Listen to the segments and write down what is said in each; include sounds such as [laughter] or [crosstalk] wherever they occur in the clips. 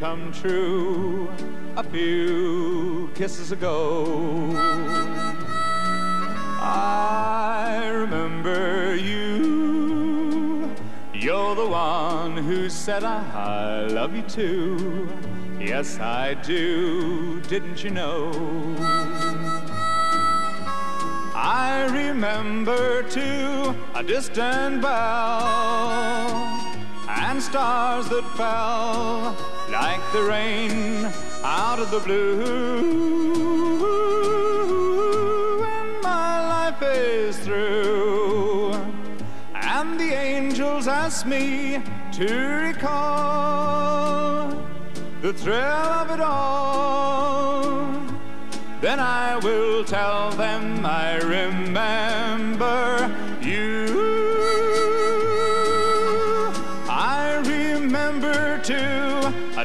come true a few kisses ago. I remember you. You're the one who said I love you too. Yes, I do. Didn't you know? I remember too a distant bell and stars that fell like the rain out of the blue. And my life is through, and the angels ask me to recall the thrill of it all then I will tell them I remember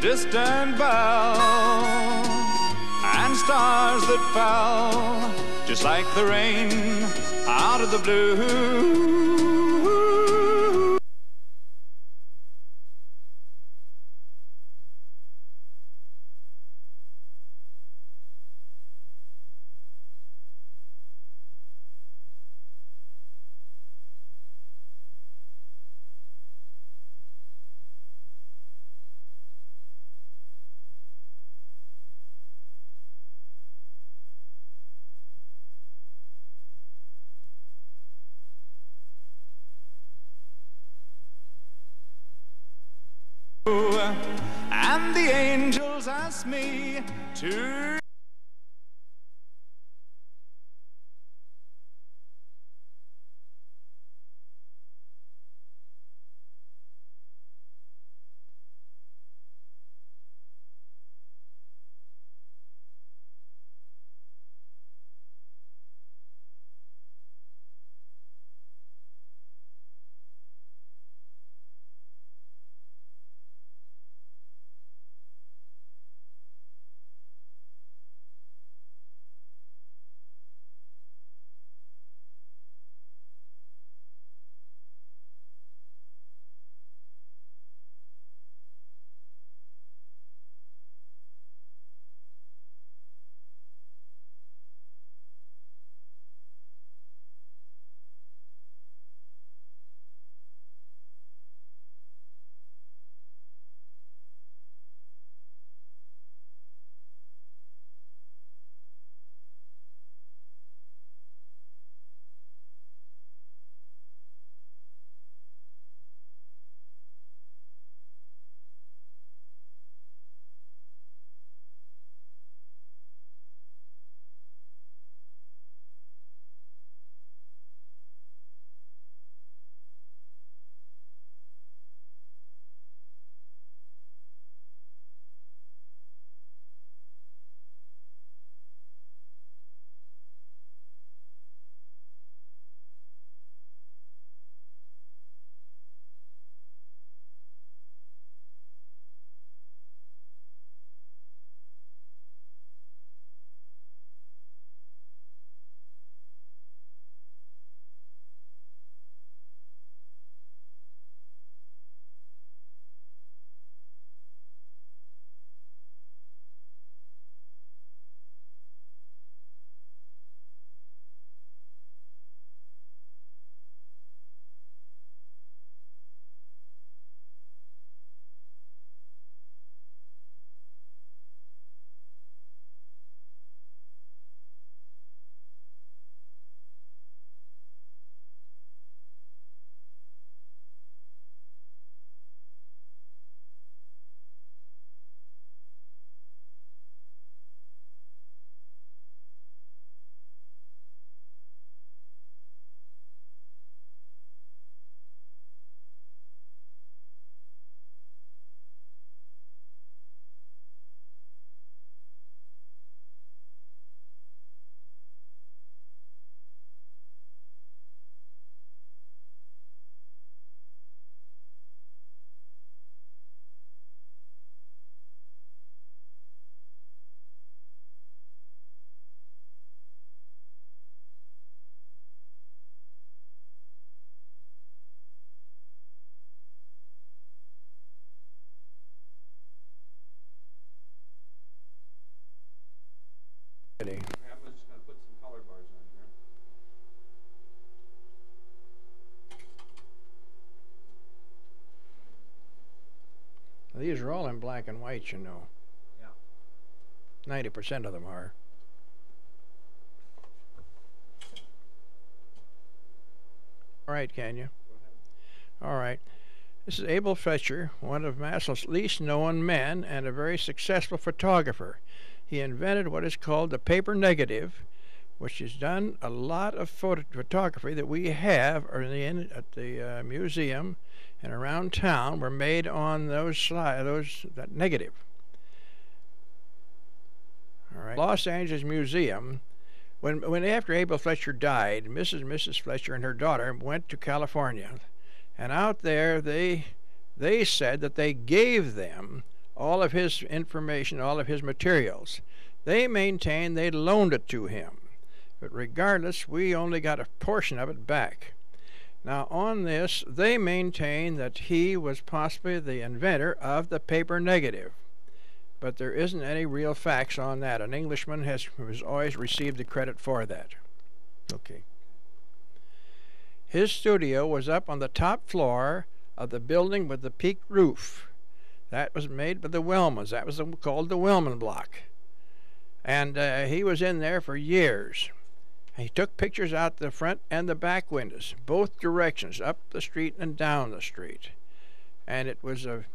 distant bell and stars that fell just like the rain out of the blue. These are all in black and white, you know. Yeah. Ninety percent of them are. All right, can you? All right. This is Abel Fletcher, one of Massillon's least known men and a very successful photographer. He invented what is called the paper negative, which has done a lot of photo- photography that we have are in, at the uh, museum and around town were made on those sli- those that negative. All right. Los Angeles Museum when when after Abel Fletcher died, Mrs. and Mrs. Fletcher and her daughter went to California, and out there they they said that they gave them all of his information, all of his materials. They maintained they loaned it to him, but regardless, we only got a portion of it back. Now, on this, they maintain that he was possibly the inventor of the paper negative but there isn't any real facts on that. An Englishman has, has always received the credit for that. Okay. His studio was up on the top floor of the building with the peaked roof. That was made by the Wellmans. That was called the Wellman Block. And uh, he was in there for years. He took pictures out the front and the back windows, both directions, up the street and down the street. And it was a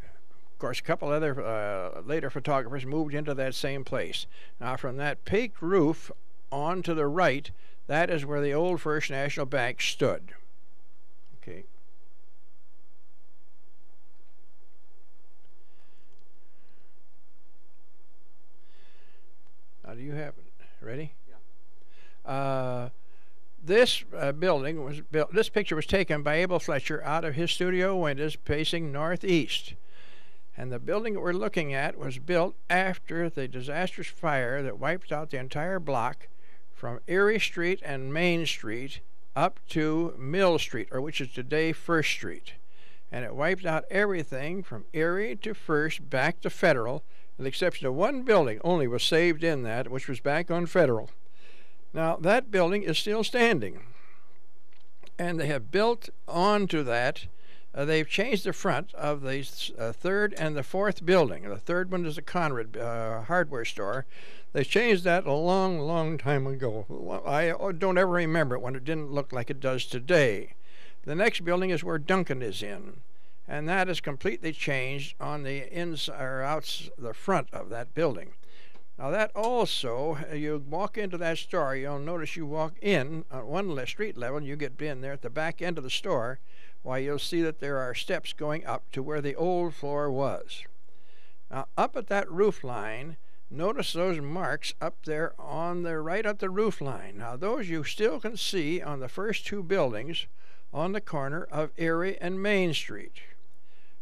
of course, a couple other uh, later photographers moved into that same place. Now, from that peaked roof on to the right, that is where the old First National Bank stood. Okay. Now, do you have it? Ready? Uh, this uh, building was built. This picture was taken by Abel Fletcher out of his studio windows, facing northeast. And the building that we're looking at was built after the disastrous fire that wiped out the entire block from Erie Street and Main Street up to Mill Street, or which is today First Street. And it wiped out everything from Erie to First back to Federal, with the exception of one building only was saved in that, which was back on Federal. Now, that building is still standing. And they have built onto that uh, they've changed the front of the uh, third and the fourth building. The third one is a Conrad uh, hardware store. They changed that a long, long time ago. I uh, don't ever remember it when it didn't look like it does today. The next building is where Duncan is in, and that is completely changed on the ins or outs the front of that building. Now that also, uh, you walk into that store, you'll notice you walk in on one street level, you get in there at the back end of the store why you'll see that there are steps going up to where the old floor was. Now, up at that roof line, notice those marks up there on the right at the roof line. Now, those you still can see on the first two buildings on the corner of Erie and Main Street.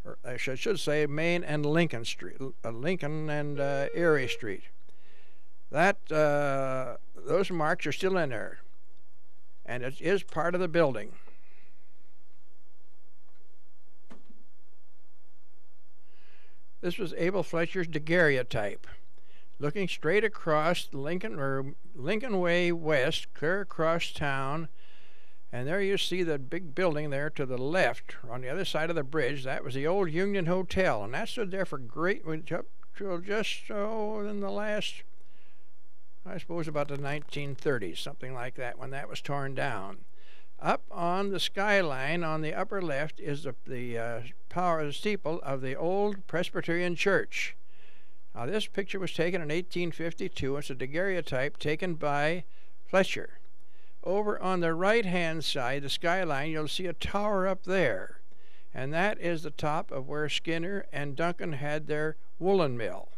Or I should, should say Main and Lincoln Street, uh, Lincoln and uh, Erie Street. That uh, those marks are still in there, and it is part of the building. This was Abel Fletcher's daguerreotype. Looking straight across Lincoln or Lincoln Way West, clear across town, and there you see the big building there to the left on the other side of the bridge. That was the old Union Hotel, and that stood there for great up till just so in the last, I suppose, about the 1930s, something like that, when that was torn down. Up on the skyline on the upper left is the, the uh, power the steeple of the old Presbyterian church. Now, this picture was taken in 1852. It's a daguerreotype taken by Fletcher. Over on the right hand side, the skyline, you'll see a tower up there. And that is the top of where Skinner and Duncan had their woolen mill.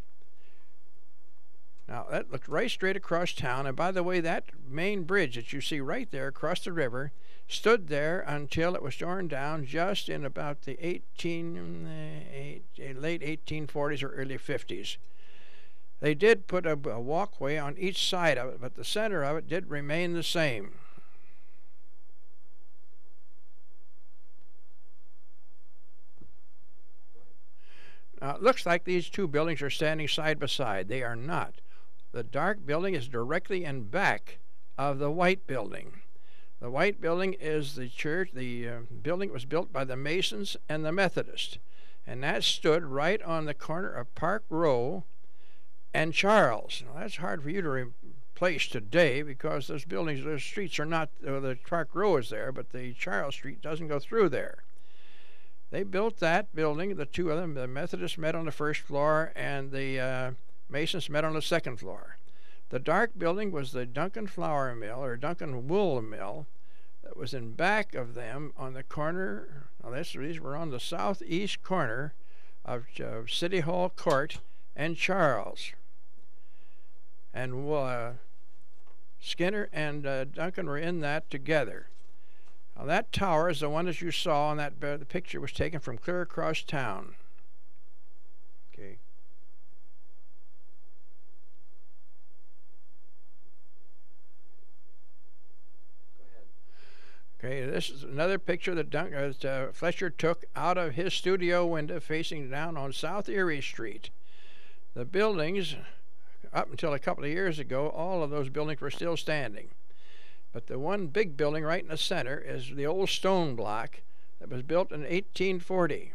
Now, that looked right straight across town. And by the way, that main bridge that you see right there across the river stood there until it was torn down just in about the 18, uh, late 1840s or early 50s. They did put a, a walkway on each side of it, but the center of it did remain the same. Now, it looks like these two buildings are standing side by side. They are not. The dark building is directly in back of the white building. The white building is the church. The uh, building was built by the Masons and the Methodists, and that stood right on the corner of Park Row and Charles. Now, that's hard for you to replace today because those buildings, those streets are not. Uh, the Park Row is there, but the Charles Street doesn't go through there. They built that building. The two of them, the Methodists met on the first floor, and the uh, Masons met on the second floor. The dark building was the Duncan Flour Mill or Duncan Wool Mill that was in back of them on the corner. Now, this, these were on the southeast corner of City Hall Court and Charles. And uh, Skinner and uh, Duncan were in that together. Now, that tower is the one that you saw, and that uh, the picture was taken from clear across town. Okay, this is another picture that Dun- uh, Fletcher took out of his studio window facing down on South Erie Street. The buildings, up until a couple of years ago, all of those buildings were still standing. But the one big building right in the center is the old stone block that was built in 1840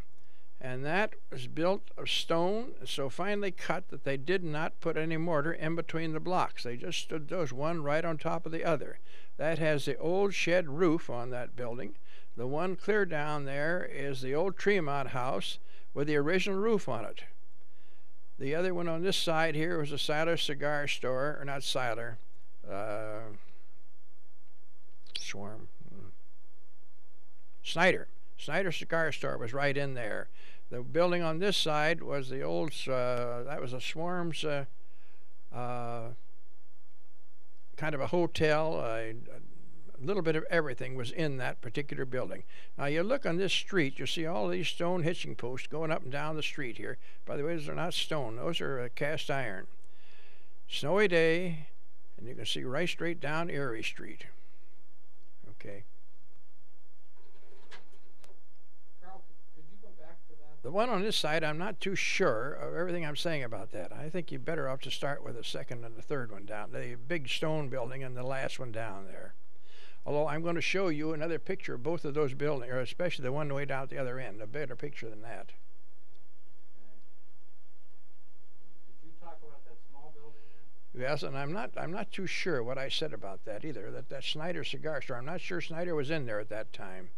and that was built of stone, so finely cut that they did not put any mortar in between the blocks. They just stood those one right on top of the other. That has the old shed roof on that building. The one clear down there is the old Tremont house with the original roof on it. The other one on this side here was a Siler cigar store, or not Siler, uh, Swarm. Hmm. Snyder. Snyder Cigar Store was right in there. The building on this side was the old, uh, that was a Swarms, uh, uh, kind of a hotel. a little bit of everything was in that particular building. Now you look on this street, you see all these stone hitching posts going up and down the street here. By the way, those are not stone; those are uh, cast iron. Snowy day, and you can see right straight down Erie Street. Okay. The one on this side, I'm not too sure of everything I'm saying about that. I think you're better off to start with the second and the third one down, the big stone building and the last one down there. Although I'm going to show you another picture of both of those buildings, or especially the one way down at the other end, a better picture than that. Yes, and I'm not I'm not too sure what I said about that either. That that Snyder cigar store. I'm not sure Snyder was in there at that time.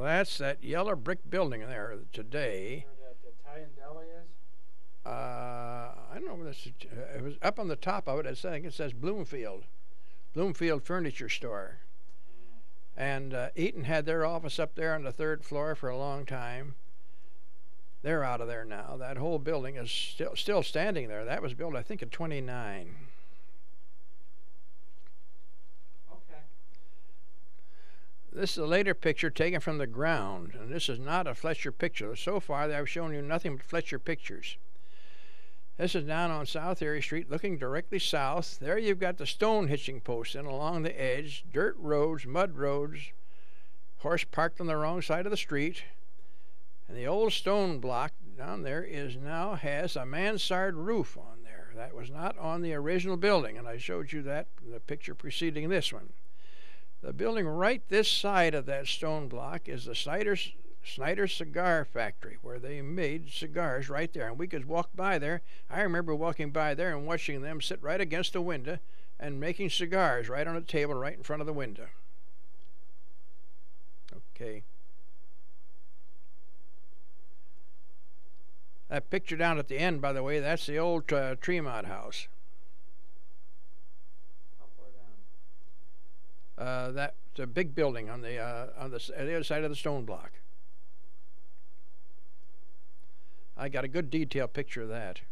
That's that yellow brick building there today. Where that Italian deli is? Uh, I don't know where this. Is, uh, it was up on the top of it. I think it says Bloomfield, Bloomfield Furniture Store. And uh, Eaton had their office up there on the third floor for a long time. They're out of there now. That whole building is still still standing there. That was built, I think, in 29. This is a later picture taken from the ground, and this is not a Fletcher picture. So far, I've shown you nothing but Fletcher pictures. This is down on South Erie Street, looking directly south. There you've got the stone hitching post, in along the edge, dirt roads, mud roads, horse parked on the wrong side of the street. And the old stone block down there is now has a mansard roof on there. That was not on the original building, and I showed you that in the picture preceding this one. The building right this side of that stone block is the Snyder's Snyder Cigar Factory, where they made cigars right there. And we could walk by there. I remember walking by there and watching them sit right against the window and making cigars right on a table right in front of the window. Okay. That picture down at the end, by the way, that's the old uh, Tremont house. Uh, that's a big building on the uh, on the, the other side of the stone block. I got a good detailed picture of that.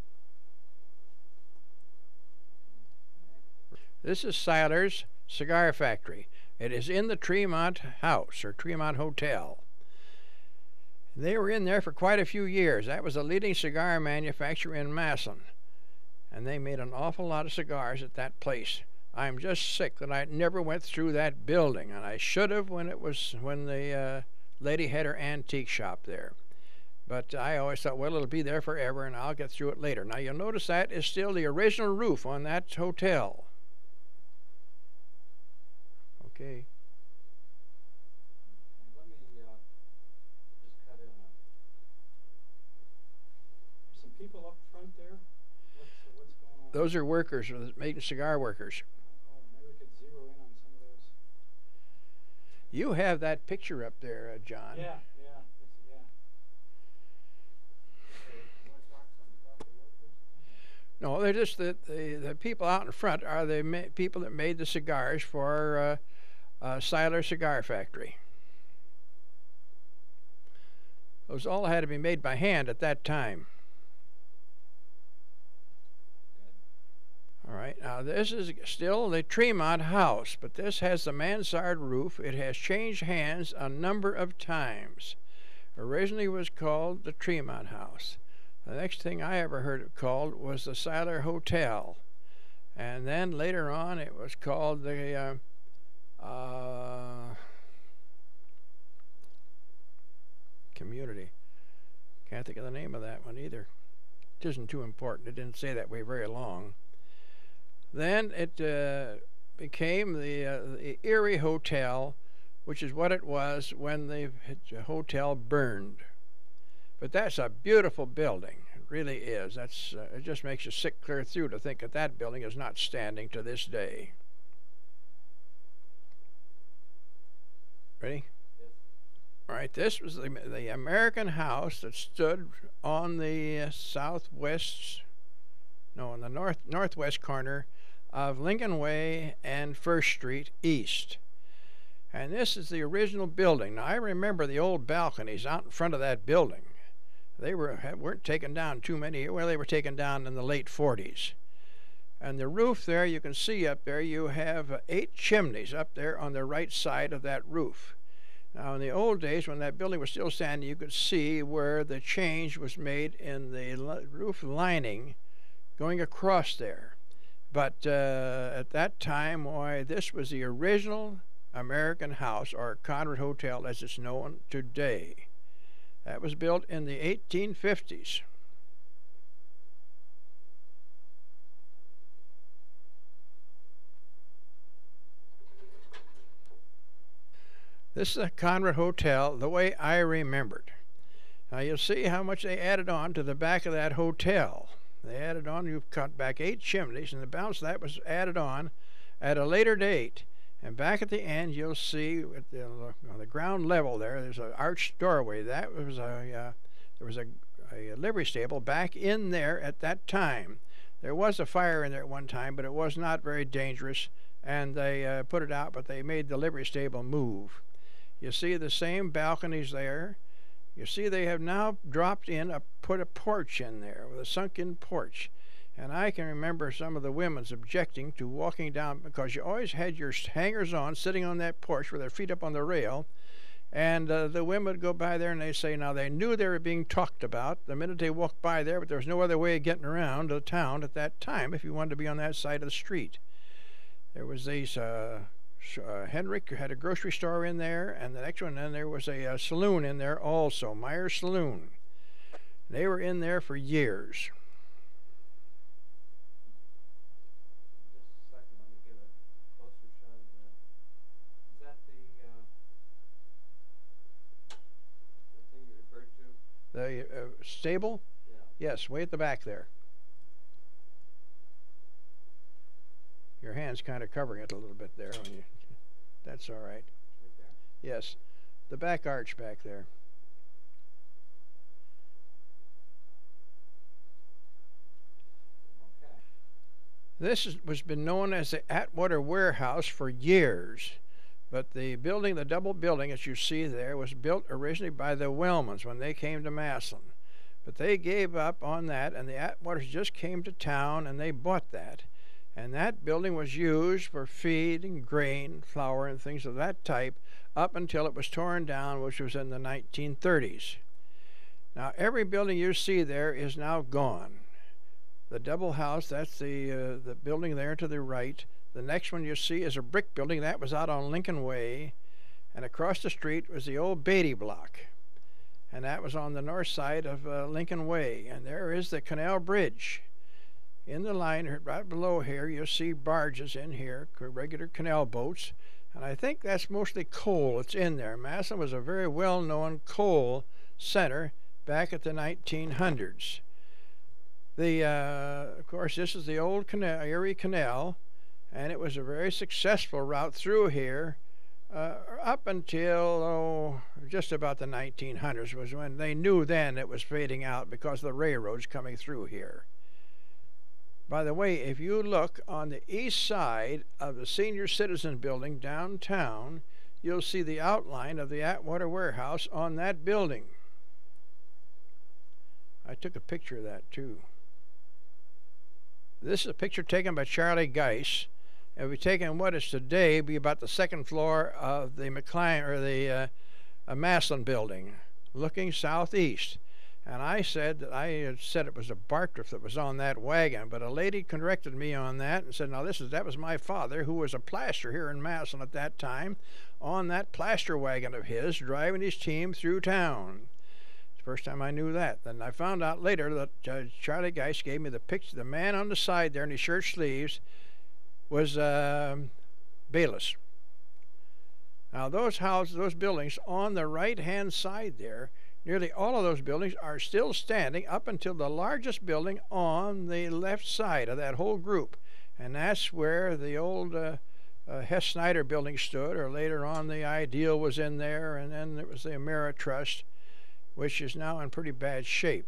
This is Siler's Cigar Factory. It is in the Tremont House or Tremont Hotel. They were in there for quite a few years. That was a leading cigar manufacturer in Massillon. And they made an awful lot of cigars at that place. I'm just sick that I never went through that building, and I should have when it was when the uh, lady had her antique shop there. But I always thought, well, it'll be there forever, and I'll get through it later. Now you'll notice that is still the original roof on that hotel. Okay. Me, uh, just cut in on. Some people up front there? What's, uh, what's? Those are workers, uh, making cigar workers. Oh, maybe we could zero in on some of those. You have that picture up there, uh, John. Yeah, yeah, yeah. Okay, you wanna talk something about the workers now? No, they're just the, the, the people out in front are the ma- people that made the cigars for uh, uh, Siler Cigar Factory. Those all had to be made by hand at that time. Now this is still the Tremont House, but this has the mansard roof. It has changed hands a number of times. Originally was called the Tremont House. The next thing I ever heard it called was the Siler Hotel. And then later on it was called the uh, uh, Community. Can't think of the name of that one either. It isn't too important. It didn't say that way very long. Then it uh, became the, uh, the Erie Hotel, which is what it was when the hotel burned. But that's a beautiful building. It really is. That's uh, it just makes you sick clear through to think that that building is not standing to this day. Ready? Yes. All right. This was the the American house that stood on the uh, southwest, no, on the north northwest corner of Lincoln Way and First Street East. And this is the original building. Now I remember the old balconies out in front of that building. They were weren't taken down too many. Well, they were taken down in the late 40s. And the roof there, you can see up there, you have eight chimneys up there on the right side of that roof. Now, in the old days, when that building was still standing, you could see where the change was made in the roof lining going across there. But uh, at that time, why, this was the original American House or Conrad Hotel as it's known today. That was built in the 1850s. This is a Conrad Hotel the way I remembered. Now you'll see how much they added on to the back of that hotel. They added on, you've cut back eight chimneys, and the balance that was added on at a later date. And back at the end, you'll see at the, on the ground level there, there's an arched doorway. That was a uh, there was a, a livery stable back in there at that time. There was a fire in there at one time, but it was not very dangerous, and they uh, put it out. But they made the livery stable move. You see the same balconies there. You see they have now dropped in a put a porch in there with a sunken porch. And I can remember some of the women's objecting to walking down because you always had your hangers on sitting on that porch with their feet up on the rail. And uh, the women would go by there and they say, now they knew they were being talked about the minute they walked by there, but there was no other way of getting around the town at that time if you wanted to be on that side of the street. There was these, uh, uh, Henrik had a grocery store in there, and the next one, then there was a, uh saloon in there also, Myers Saloon. They were in there for years. Just a second, let me get a closer shot of that the, thing you referred to? The uh, stable? Yeah. Yes, way at the back there. Your hand's kind of covering it a little bit there. You, that's all right. Yes, the back arch back there. This is, was been known as the Atwater Warehouse for years, but the building, the double building as you see there, was built originally by the Wellmans when they came to Massillon. But they gave up on that, and the Atwaters just came to town and they bought that. And that building was used for feed and grain, flour, and things of that type up until it was torn down, which was in the 1930s. Now, every building you see there is now gone. The double house, that's the, uh, the building there to the right. The next one you see is a brick building. That was out on Lincoln Way. And across the street was the old Beatty block. And that was on the north side of uh, Lincoln Way. And there is the Canal Bridge. In the line right below here, you'll see barges in here, regular canal boats. And I think that's mostly coal that's in there. Massillon was a very well known coal center back at the 1900s. The, uh, of course, this is the old canal, Erie Canal, and it was a very successful route through here uh, up until oh, just about the 1900s was when they knew then it was fading out because of the railroads coming through here. By the way, if you look on the east side of the Senior Citizen Building downtown, you'll see the outline of the Atwater Warehouse on that building. I took a picture of that too. This is a picture taken by Charlie Geis if we taken what is today, be about the second floor of the McLean or the uh, uh, Massillon building, looking southeast. And I said that I had said it was a Bartriff that was on that wagon, but a lady corrected me on that and said, "Now this is that was my father, who was a plaster here in Massillon at that time, on that plaster wagon of his, driving his team through town." It's the first time I knew that. Then I found out later that Charlie Geist gave me the picture, the man on the side there in his shirt sleeves was uh, Bayless. Now those houses, those buildings on the right-hand side there, nearly all of those buildings are still standing up until the largest building on the left side of that whole group, and that's where the old uh, uh, Hess Snyder building stood, or later on the Ideal was in there, and then it was the Ameritrust, which is now in pretty bad shape.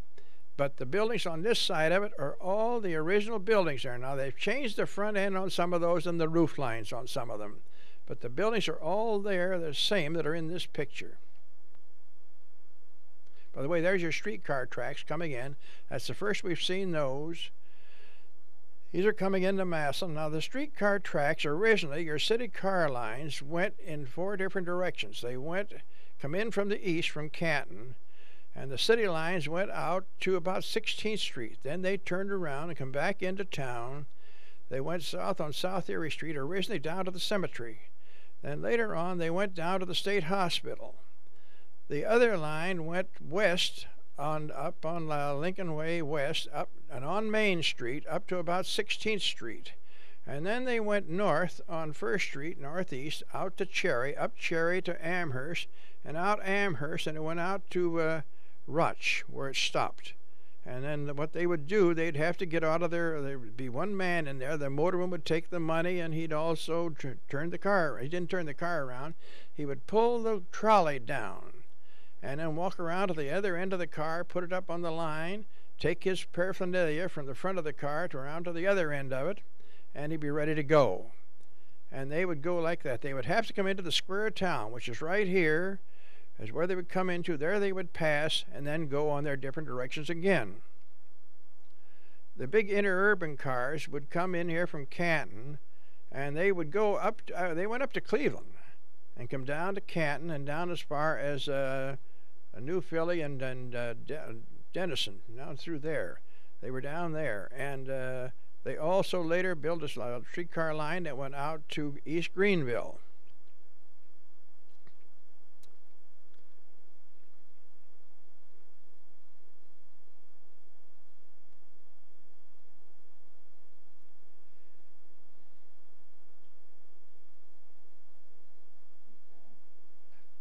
But the buildings on this side of it are all the original buildings there. Now they've changed the front end on some of those and the roof lines on some of them. But the buildings are all there, the same that are in this picture. By the way, there's your streetcar tracks coming in. That's the first we've seen those. These are coming into Massillon. Now, the streetcar tracks originally, your city car lines went in four different directions. They went, come in from the east from Canton, and the city lines went out to about 16th Street. Then they turned around and come back into town. They went south on South Erie Street, originally down to the cemetery. Then later on, they went down to the state hospital. The other line went west on up on Lincoln Way West, up and on Main Street up to about 16th Street. And then they went north on First Street, northeast, out to Cherry, up Cherry to Amherst, and out Amherst, and it went out to uh, Rutch, where it stopped. And then what they would do, they'd have to get out of there. There would be one man in there. The motorman would take the money, and he'd also turn the car. He didn't turn the car around. He would pull the trolley down, and then walk around to the other end of the car, put it up on the line, take his paraphernalia from the front of the car to around to the other end of it, and he'd be ready to go. And they would go like that. They would have to come into the square of town, which is right here, is where they would come into. There they would pass and then go on their different directions again. The big interurban cars would come in here from Canton and they would go up, to, uh, they went up to Cleveland and come down to Canton and down as far as uh, New Philly and, and uh, De- Dennison, down through there. They were down there. And uh, they also later built a streetcar line that went out to East Greenville.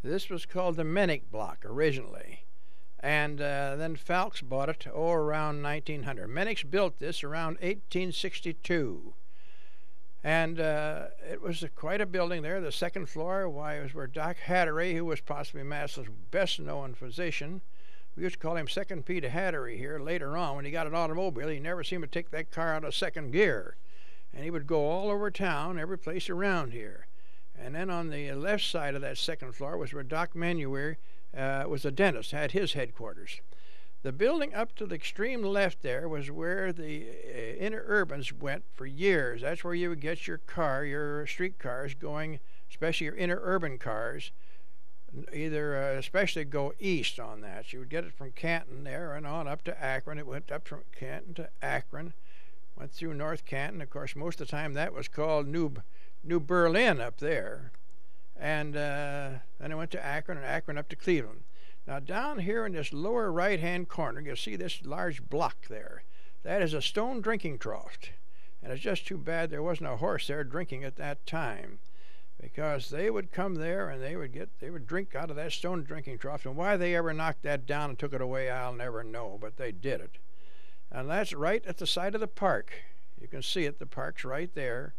This was called the Menick Block originally. And uh, then Falks bought it oh, around 1900. Menick's built this around 1862. And uh, it was a, quite a building there. The second floor why, was where Doc Hattery, who was possibly Massillon's best known physician, we used to call him Second Peter Hattery here later on. When he got an automobile, he never seemed to take that car out of second gear. And he would go all over town, every place around here. And then on the left side of that second floor was where Doc Manuary uh, was a dentist, had his headquarters. The building up to the extreme left there was where the uh, interurbans went for years. That's where you would get your car, your street cars going, especially your interurban cars, either uh, especially go east on that. You would get it from Canton there and on up to Akron. It went up from Canton to Akron, went through North Canton. Of course, most of the time that was called New New Berlin up there, and uh, then I went to Akron and Akron up to Cleveland. Now down here in this lower right-hand corner, you'll see this large block there. That is a stone drinking trough, and it's just too bad there wasn't a horse there drinking at that time. Because they would come there and they would get they would drink out of that stone drinking trough. And why they ever knocked that down and took it away i'll never know but they did it. And that's right at the side of the park. You can see it the park's right there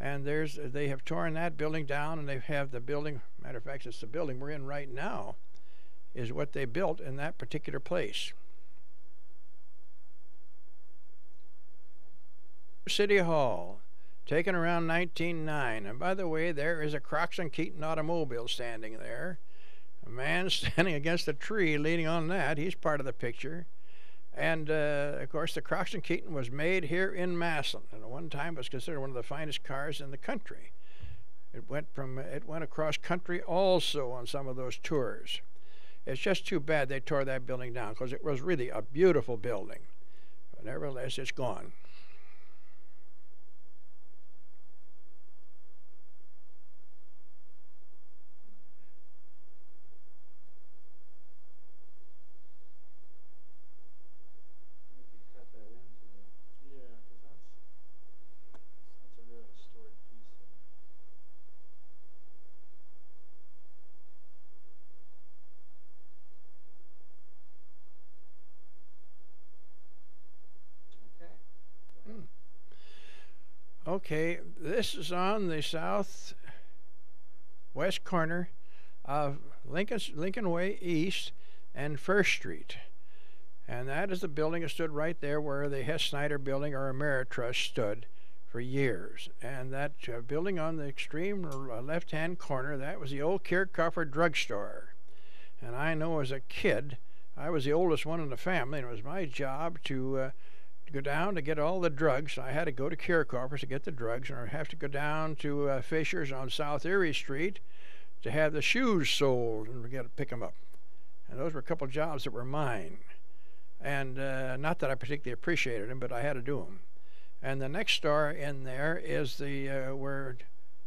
and there's they have torn that building down and they have the building matter of fact it's the building we're in right now is what they built in that particular place city hall taken around 1909. And by the way, there is a Croxton-Keeton automobile standing there. A man [laughs] standing against a tree leaning on that. He's part of the picture. And uh, of course, the Croxton-Keeton was made here in Massillon, and at one time was considered one of the finest cars in the country. It went from it went across country also on some of those tours. It's just too bad they tore that building down because it was really a beautiful building. But nevertheless, it's gone. We could cut that into the, Yeah, 'cause that's that's a real historic piece of okay. Okay, this is on the south west corner of Lincoln Lincoln Way East and First Street. And that is the building that stood right there where the Hess Snyder building or Ameritrust stood for years. And that uh, building on the extreme r- left-hand corner, that was the old Kirchhofer drugstore. And I know as a kid, I was the oldest one in the family, and it was my job to uh, to go down to get all the drugs. I had to go to Kirchhoffers to get the drugs, and I'd have to go down to uh, Fisher's on South Erie Street to have the shoes sold and get to pick them up. And those were a couple jobs that were mine. And uh, not that I particularly appreciated them, but I had to do them. And the next store in there is the uh, where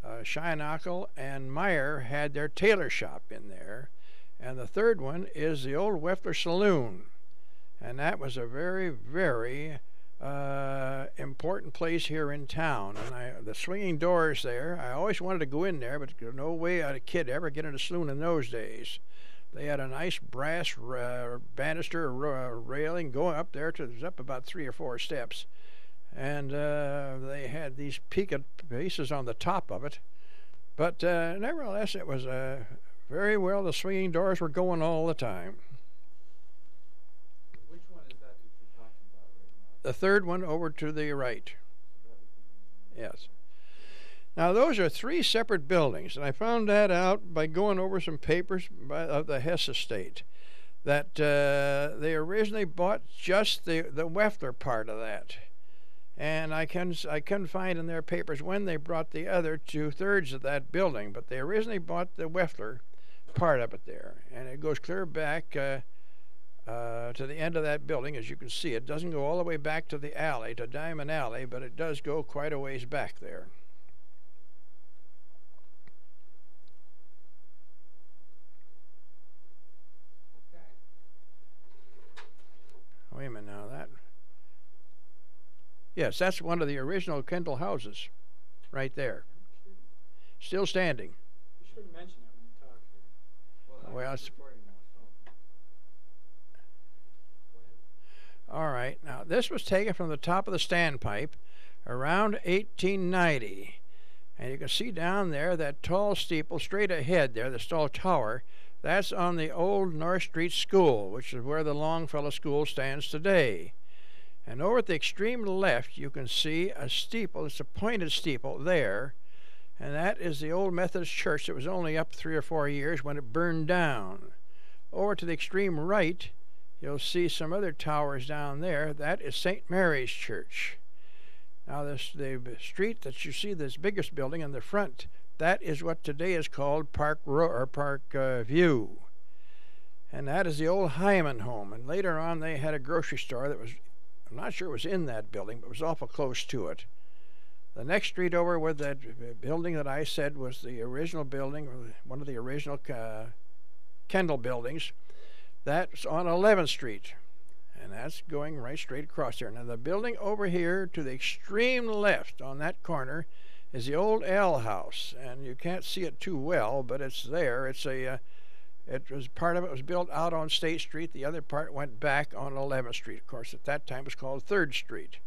uh, Scheinackel and Meyer had their tailor shop in there. And the third one is the old Weffler Saloon. And that was a very, very uh, important place here in town. And I, the swinging doors there, I always wanted to go in there, but no way a kid ever get in a saloon in those days. They had a nice brass uh, banister uh, railing going up there to up about three or four steps, and uh, they had these picket pieces on the top of it. But uh, nevertheless, it was very well. The swinging doors were going all the time. Which one is that that you're talking about right now? The third one over to the right. Yes. Now those are three separate buildings, and I found that out by going over some papers by, of the Hess estate. That uh, they originally bought just the the Weffler part of that, and I can I couldn't find in their papers when they brought the other two thirds of that building, but they originally bought the Weffler part of it there, and it goes clear back. Uh, uh, to the end of that building, as you can see, it doesn't go all the way back to the alley, to Diamond Alley, but it does go quite a ways back there. Okay. Wait a minute now, that. Yes, that's one of the original Kendall houses, right there, still standing. You should mention it when you talk here. Well, Well, I'm it's- recording now, so. Go ahead. All right, now this was taken from the top of the standpipe around 1890. And you can see down there that tall steeple straight ahead there, the tall tower, that's on the old North Street School, which is where the Longfellow School stands today. And over at the extreme left, you can see a steeple, it's a pointed steeple there, and that is the old Methodist church that was only up three or four years when it burned down. Over to the extreme right, you'll see some other towers down there. That is St. Mary's Church. Now, this the street that you see, this biggest building in the front that is what today is called Park Ro- or Park uh, View. And that is the old Hyman home. And later on, they had a grocery store that was, I'm not sure it was in that building, but was awful close to it. The next street over where that building that I said was the original building, one of the original uh, Kendal buildings, that's on 11th Street. And that's going right straight across there. Now, the building over here to the extreme left on that corner is the old L house. And you can't see it too well, but it's there. It's a. Uh, it was part of it was built out on State Street. The other part went back on 11th Street. Of course, at that time it was called Third Street.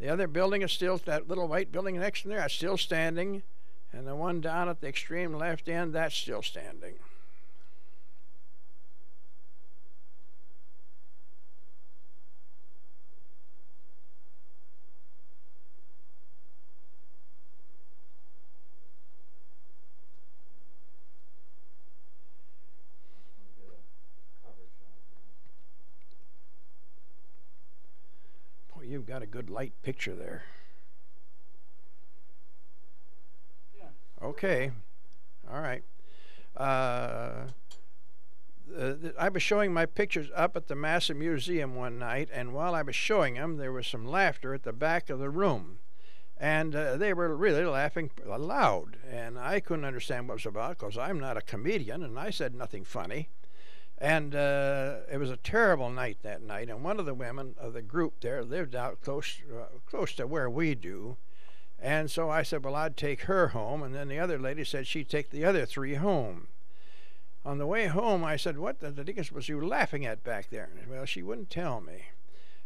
The other building is still that little white building next to there. That's still standing, and the one down at the extreme left end that's still standing. Get a cover shot. Boy, you've got a good light picture there. Yeah. Okay. All right. Uh, the, the, I was showing my pictures up at the Massillon Museum one night, and while I was showing them, there was some laughter at the back of the room. And uh, they were really laughing loud, and I couldn't understand what it was about because I'm not a comedian, and I said nothing funny. And uh, it was a terrible night that night, and one of the women of the group there lived out close, uh, close to where we do. And so I said, well, I'd take her home. And then the other lady said she'd take the other three home. On the way home, I said, what the dickens was you laughing at back there? Well, she wouldn't tell me.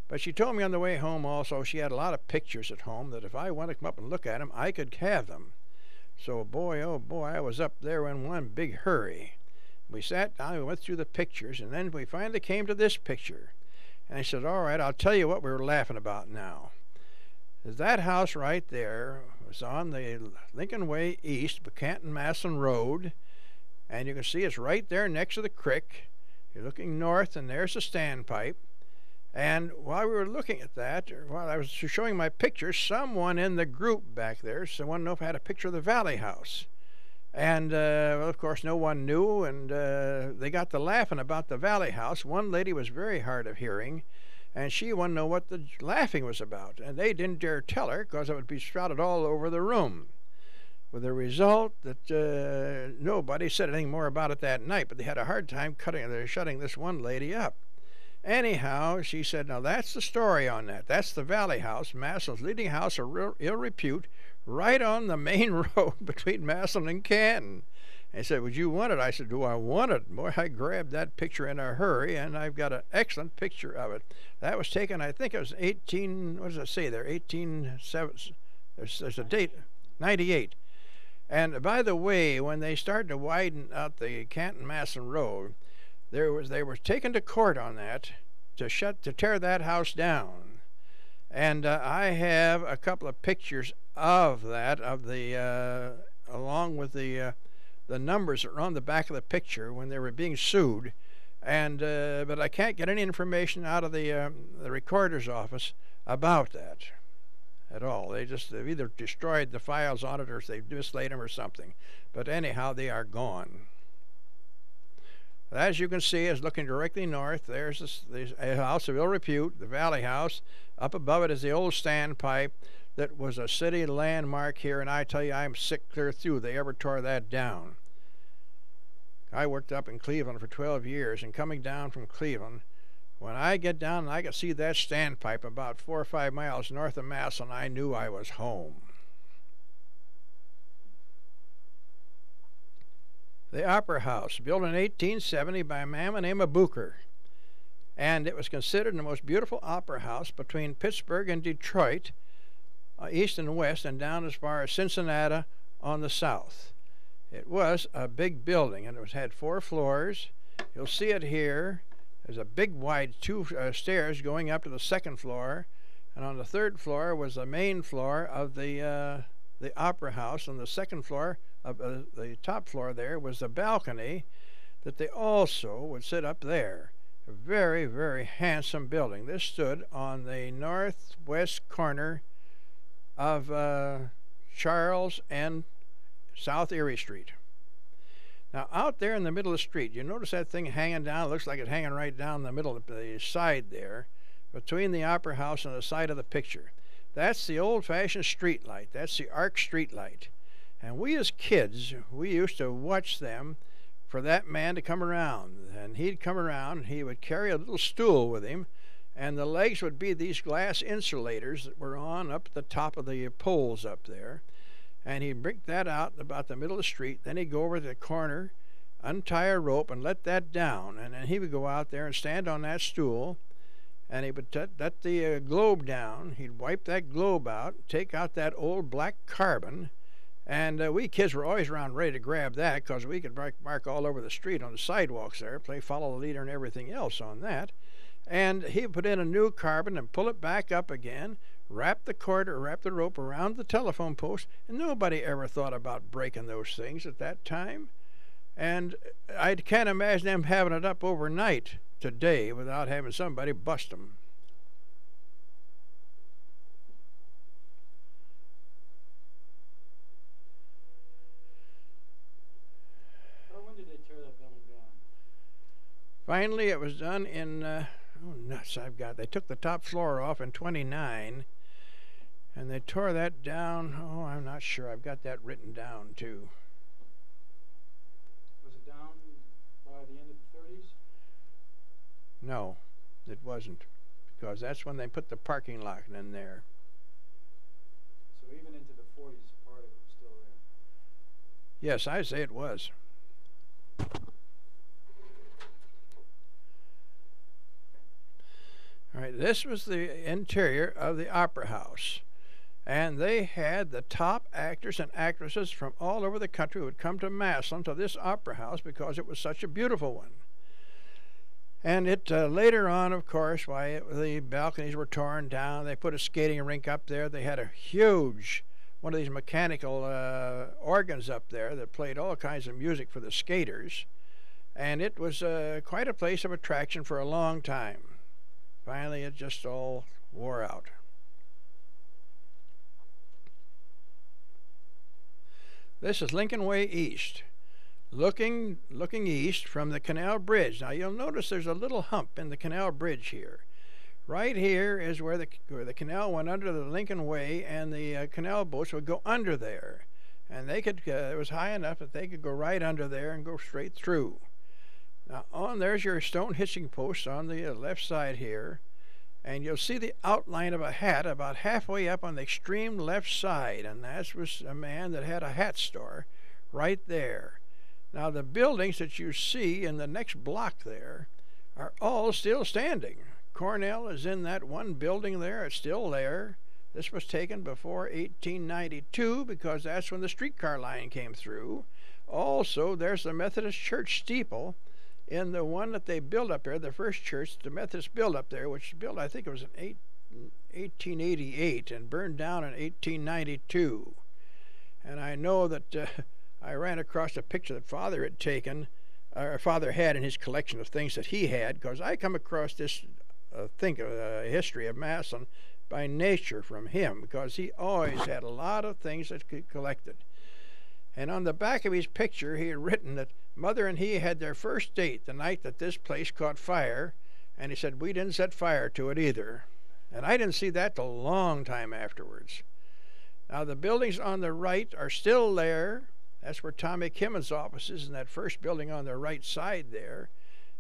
But she told me on the way home also she had a lot of pictures at home that if I wanted to come up and look at them, I could have them. So, boy, oh boy, I was up there in one big hurry. We sat down, we went through the pictures, and then we finally came to this picture. And I said, all right, I'll tell you what we were laughing about now. That house right there was on the Lincoln Way East, Canton Massillon Road, and you can see it's right there next to the creek. You're looking north, and there's the standpipe. And while we were looking at that, or while I was showing my picture, someone in the group back there, someone had a picture of the Valley House. And uh, well, of course, no one knew, and uh, they got to laughing about the Valley House. One lady was very hard of hearing, and she to know what the laughing was about. And they didn't dare tell her because it would be sprouted all over the room. With the result that uh, nobody said anything more about it that night, but they had a hard time cutting, they're shutting this one lady up. Anyhow, she said, Now that's the story on that. That's the Valley House, Massillon's leading house of ill repute, right on the main [laughs] road between Massillon and Canton. And he said, Would you want it? I said, Do I want it? Boy, I grabbed that picture in a hurry, and I've got an excellent picture of it. That was taken, I think it was 18, what does it say there? 18, there's, there's a date, 98. And by the way, when they started to widen out the Canton Massillon Road, there was they were taken to court on that to shut to tear that house down. And uh, I have a couple of pictures of that of the uh, along with the uh, the numbers that are on the back of the picture when they were being sued. And uh, but I can't get any information out of the um, the recorder's office about that at all. They just they've either destroyed the files on it or they've mislaid them or something. But anyhow, they are gone. As you can see, is looking directly north. There's this, this, a house of ill repute, the Valley House. Up above it is the old standpipe that was a city landmark here, and I tell you, I'm sick clear through. They ever tore that down. I worked up in Cleveland for 12 years, and coming down from Cleveland, when I get down and I could see that standpipe about four or five miles north of Massillon, I knew I was home. The Opera House, built in 1870 by a man named Booker, and it was considered the most beautiful opera house between Pittsburgh and Detroit, uh, east and west, and down as far as Cincinnati on the south. It was a big building, and it was had four floors. You'll see it here. There's a big wide two uh, stairs going up to the second floor, and on the third floor was the main floor of the uh, the opera house. On the second floor, of uh, the top floor there was the balcony that they also would sit up there. A very very handsome building. This stood on the northwest corner of uh, Charles and South Erie Street. Now, out there in the middle of the street, you notice that thing hanging down? It looks like it's hanging right down the middle of the side there, between the Opera House and the side of the picture. That's the old fashioned street light. That's the arc street light. And we as kids, we used to watch them for that man to come around. And he'd come around, and he would carry a little stool with him, and the legs would be these glass insulators that were on up the top of the poles up there and he'd bring that out about the middle of the street. Then he'd go over to the corner, untie a rope, and let that down. And then he would go out there and stand on that stool, and he would t- let the uh, globe down. He'd wipe that globe out, take out that old black carbon, and uh, we kids were always around ready to grab that because we could mark, mark all over the street on the sidewalks there, play follow the leader and everything else on that. And he put in a new carbon and pull it back up again, wrap the cord or wrap the rope around the telephone post, and nobody ever thought about breaking those things at that time. And I can't imagine them having it up overnight today without having somebody bust them. Or when did they tear that building down? Finally, it was done in, uh, Oh, nuts, I've got, they took the top floor off in 29, and they tore that down, oh, I'm not sure, I've got that written down too. Was it down by the end of the thirties? No, it wasn't, because that's when they put the parking lot in there. So even into the forties, part of it was still there. Yes, I say it was. All right, this was the interior of the Opera House. And they had the top actors and actresses from all over the country who would come to Massillon to this opera house because it was such a beautiful one. And it uh, later on, of course, why it, the balconies were torn down. They put a skating rink up there. They had a huge one of these mechanical uh, organs up there that played all kinds of music for the skaters. And it was uh, quite a place of attraction for a long time. Finally, it just all wore out. This is Lincoln Way East. Looking looking east from the canal bridge. Now you'll notice there's a little hump in the canal bridge here. Right here is where the where the canal went under the Lincoln Way, and the uh, canal boats would go under there, and they could. Uh, it was high enough that they could go right under there and go straight through. Now on there's your stone hitching post on the uh, left side here, and you'll see the outline of a hat about halfway up on the extreme left side, and that was a man that had a hat store right there. Now the buildings that you see in the next block there are all still standing. Cornell is in that one building there, it's still there. This was taken before 1892 because that's when the streetcar line came through. Also, there's the Methodist Church steeple in the one that they built up there, the first church, the Methodist built up there, which was built, I think it was in eight, 1888 and burned down in 1892. And I know that uh, I ran across a picture that Father had taken, or Father had in his collection of things that he had, because I come across this uh, think of uh, history of Massillon by nature from him, because he always had a lot of things that he collected. And on the back of his picture, he had written that Mother and he had their first date the night that this place caught fire, and he said we didn't set fire to it either. And I didn't see that till a long time afterwards. Now the buildings on the right are still there. That's where Tommy Kimmon's office is in that first building on the right side there,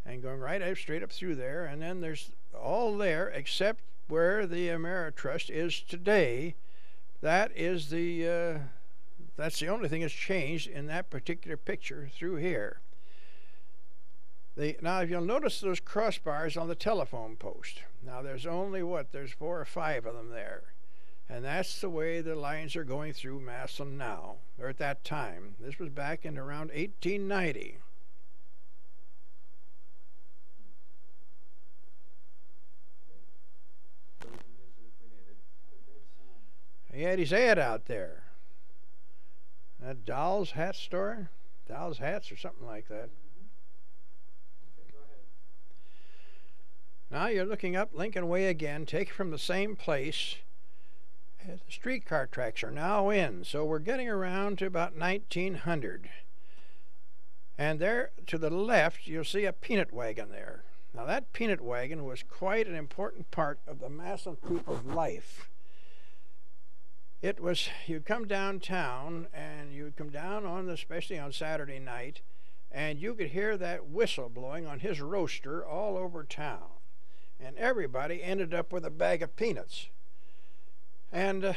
and going right up straight up through there. And then there's all there except where the Ameritrust is today. That is the uh, that's the only thing that's changed in that particular picture through here. The, now, if you'll notice those crossbars on the telephone post. Now, there's only what? There's four or five of them there. And that's the way the lines are going through Massillon now, or at that time. This was back in around 1890. He had his ad out there. That Doll's Hat Store? Doll's Hats or something like that. Now you're looking up Lincoln Way again, take from the same place, uh, The streetcar tracks are now in, so we're getting around to about 1900. And there to the left, you'll see a peanut wagon there. Now, that peanut wagon was quite an important part of the people's life. It was, you'd come downtown and you'd come down on, the, especially on Saturday night, and you could hear that whistle blowing on his roaster all over town. And everybody ended up with a bag of peanuts. And uh,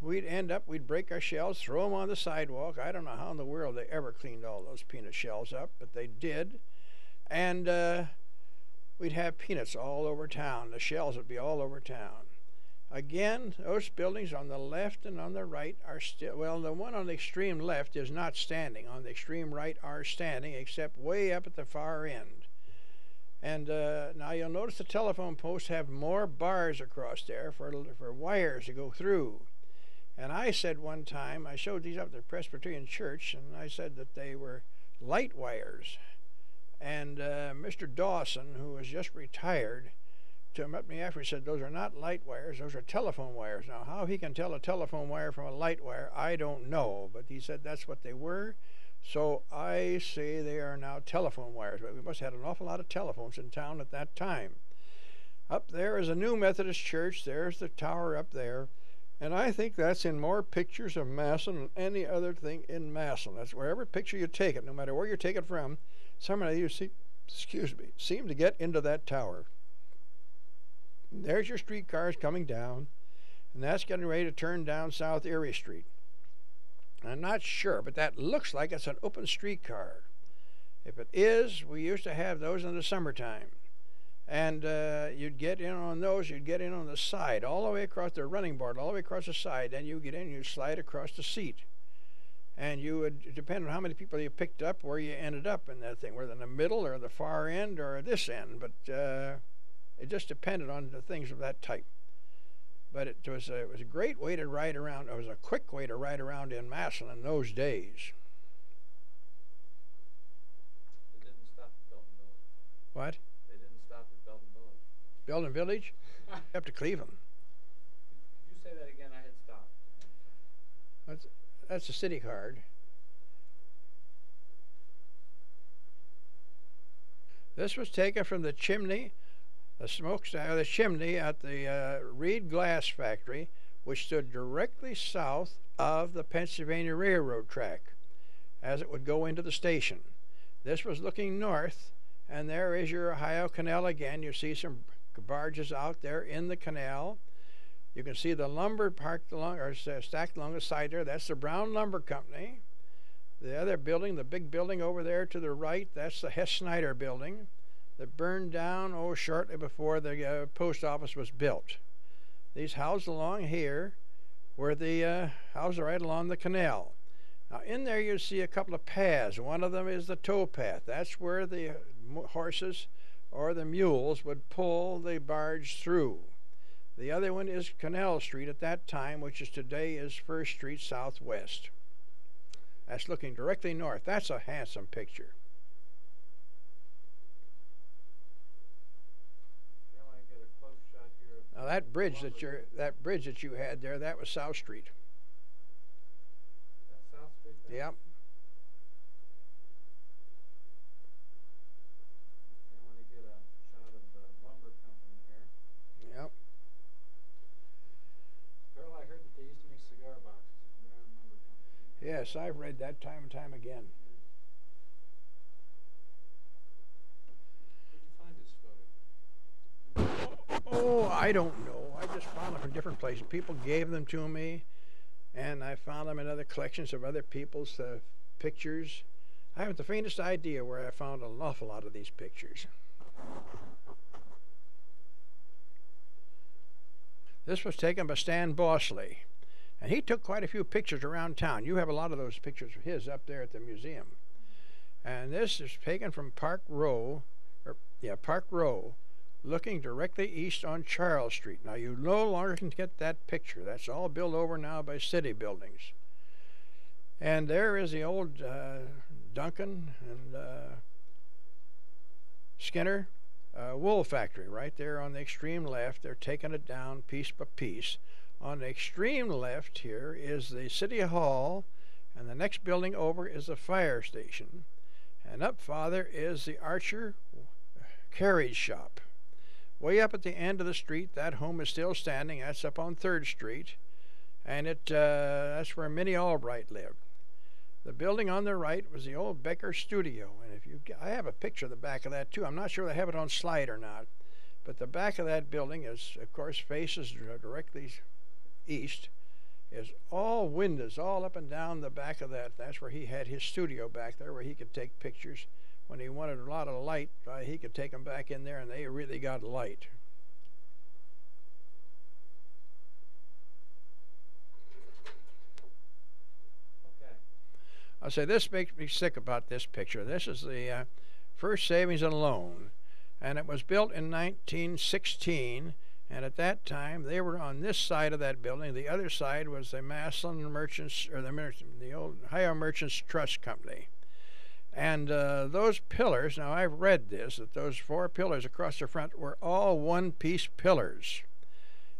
we'd end up, we'd break our shells, throw them on the sidewalk. I don't know how in the world they ever cleaned all those peanut shells up, but they did. And uh, we'd have peanuts all over town. The shells would be all over town. Again, those buildings on the left and on the right are still, well, the one on the extreme left is not standing. On the extreme right are standing, except way up at the far end. And uh, now you'll notice the telephone posts have more bars across there for, for wires to go through. And I said one time, I showed these up at the Presbyterian Church, and I said that they were light wires. And uh, Mr. Dawson, who was just retired, to met me after he said those are not light wires, those are telephone wires. Now, how he can tell a telephone wire from a light wire, I don't know, but he said that's what they were. So I say they are now telephone wires, but we must have had an awful lot of telephones in town at that time. Up there is a new Methodist church. There's the tower up there. And I think that's in more pictures of Massillon than any other thing in Massillon. That's wherever picture you take it, no matter where you take it from, some of you see, excuse me, seem to get into that tower. There's your streetcars coming down, and that's getting ready to turn down South Erie Street. I'm not sure, but that looks like it's an open streetcar. If it is, we used to have those in the summertime. And uh, you'd get in on those, you'd get in on the side, all the way across the running board, all the way across the side. Then you get in, you slide across the seat. And you would, depend on how many people you picked up, where you ended up in that thing, whether in the middle or the far end or this end. But uh, it just depended on the things of that type. But it was, a, it was a great way to ride around. It was a quick way to ride around in Massillon in those days. They didn't stop at Belden Village. What? They didn't stop at Belden Village. Belden Village? [laughs] Up to Cleveland. You say that again? I had stopped. That's, that's a city card. This was taken from the chimney, the smokestack, the chimney at the uh, Reed Glass Factory, which stood directly south of the Pennsylvania Railroad track as it would go into the station. This was looking north, and there is your Ohio Canal again. You see some barges out there in the canal. You can see the lumber parked along or stacked along the side there. That's the Brown Lumber Company. The other building, the big building over there to the right, that's the Hess Snyder building that burned down oh shortly before the uh, post office was built. These houses along here were the uh, houses right along the canal. Now in there you see a couple of paths. One of them is the tow path. That's where the horses or the mules would pull the barge through. The other one is Canal Street at that time, which is today is First Street Southwest. That's looking directly north. That's a handsome picture. Now I get a close shot here of Now that bridge that you that bridge that you had there, that was South Street. that South Street there. Yep. I want to get a shot of the lumber company here. Yep. I heard that they used to make cigar boxes at the Brown Lumber Company. Yes, I've read that time and time again. Where'd Oh, I don't know. I just found them from different places. People gave them to me, and I found them in other collections of other people's uh, pictures. I haven't the faintest idea where I found an awful lot of these pictures. This was taken by Stan Bosley, and he took quite a few pictures around town. You have a lot of those pictures of his up there at the museum. And this is taken from Park Row, or yeah, Park Row, looking directly east on Charles Street. Now you no longer can get that picture. That's all built over now by city buildings. And there is the old uh, Duncan and uh, Skinner uh, wool factory right there on the extreme left. They're taking it down piece by piece. On the extreme left here is the City Hall, and the next building over is the fire station. And up farther is the Archer Carriage Shop. Way up at the end of the street, that home is still standing. That's up on Third Street, and it uh, that's where Minnie Albright lived. The building on the right was the old Becker Studio, and if you, I have a picture of the back of that too. I'm not sure they have it on slide or not, but the back of that building is, of course, faces directly east. Is all windows all up and down the back of that. That's where he had his studio back there, where he could take pictures. When he wanted a lot of light, uh, he could take them back in there, and they really got light. Okay. I say this makes me sick about this picture. This is the uh, first savings and loan, and it was built in 1916. And at that time, they were on this side of that building. The other side was the Massillon Merchants, or the the old Ohio Merchants Trust Company. And uh, those pillars, now I've read this, that those four pillars across the front were all one piece pillars.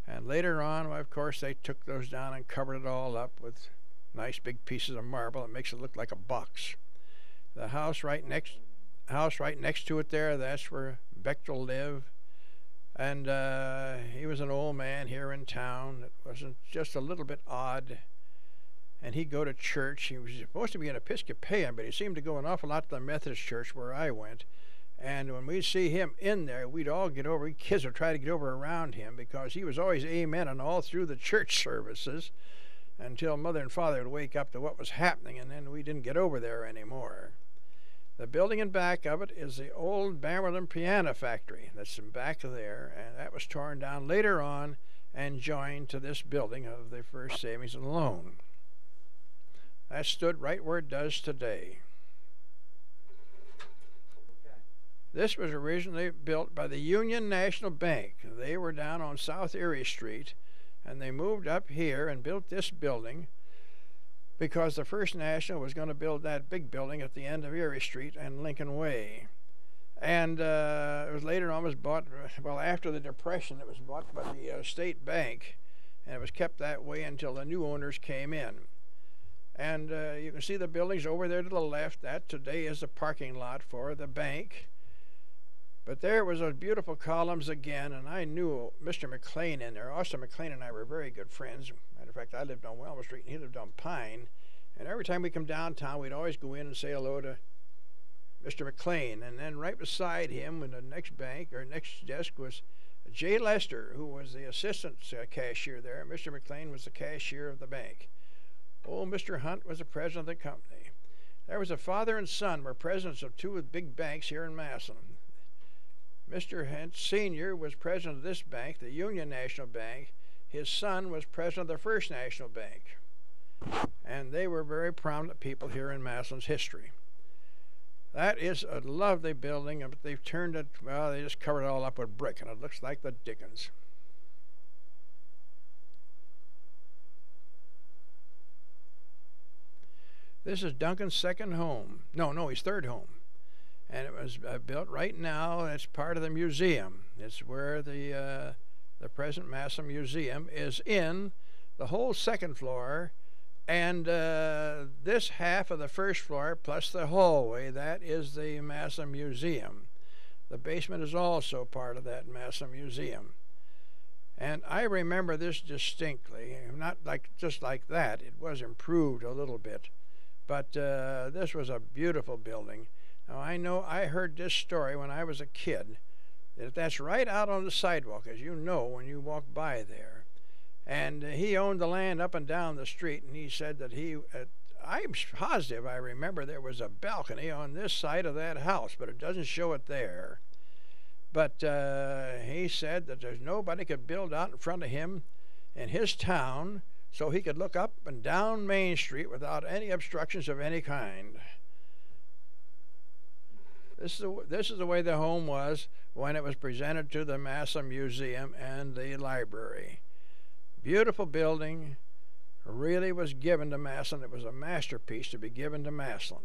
And later on, well, of course, they took those down and covered it all up with nice big pieces of marble. It makes it look like a box. The house right next house right next to it there, that's where Bechtel lived. And uh, he was an old man here in town that wasn't just a little bit odd. And he'd go to church. He was supposed to be an Episcopalian, but he seemed to go an awful lot to the Methodist church where I went. And when we'd see him in there, we'd all get over. Kids would try to get over around him because he was always amen and all through the church services until mother and father would wake up to what was happening, and then we didn't get over there anymore. The building in back of it is the old Bamberlin Piano Factory that's in back of there, and that was torn down later on and joined to this building of the First Savings and Loan. That stood right where it does today. This was originally built by the Union National Bank. They were down on South Erie Street, and they moved up here and built this building because the First National was going to build that big building at the end of Erie Street and Lincoln Way. And uh, it was later on was bought, well, after the Depression, it was bought by the uh, State Bank, and it was kept that way until the new owners came in. And uh, you can see the buildings over there to the left. That today is the parking lot for the bank. But there was those beautiful columns again, and I knew Mr. McLean in there. Austin McLean and I were very good friends. Matter of fact, I lived on Welma Street, and he lived on Pine. And every time we come downtown, we'd always go in and say hello to Mr. McLean. And then right beside him, in the next bank or next desk, was Jay Lester, who was the assistant uh, cashier there. Mr. McLean was the cashier of the bank. Oh, Old Mr. Hunt was the president of the company. There was a father and son were presidents of two big banks here in Massillon. Mr. Hunt Sr. was president of this bank, the Union National Bank. His son was president of the First National Bank. And they were very prominent people here in Massillon's history. That is a lovely building, but they've turned it, well, they just covered it all up with brick, and it looks like the Dickens. This is Duncan's second home. No, no, his third home and it was uh, built right now. It's part of the museum. It's where the uh, the present Massillon Museum is in the whole second floor, and uh, this half of the first floor plus the hallway that is the Massillon Museum. The basement is also part of that Massillon Museum. And I remember this distinctly, not like just like that. It was improved a little bit, but uh, this was a beautiful building now, I know I heard this story when I was a kid. That that's right out on the sidewalk, as you know when you walk by there. And uh, he owned the land up and down the street, and he said that he. Uh, I'm positive I remember there was a balcony on this side of that house, but it doesn't show it there. But uh, he said that there's nobody could build out in front of him in his town so he could look up and down Main Street without any obstructions of any kind. This is, the, this is the way the home was when it was presented to the Massillon Museum and the library. Beautiful building, really was given to Massillon. It was a masterpiece to be given to Massillon.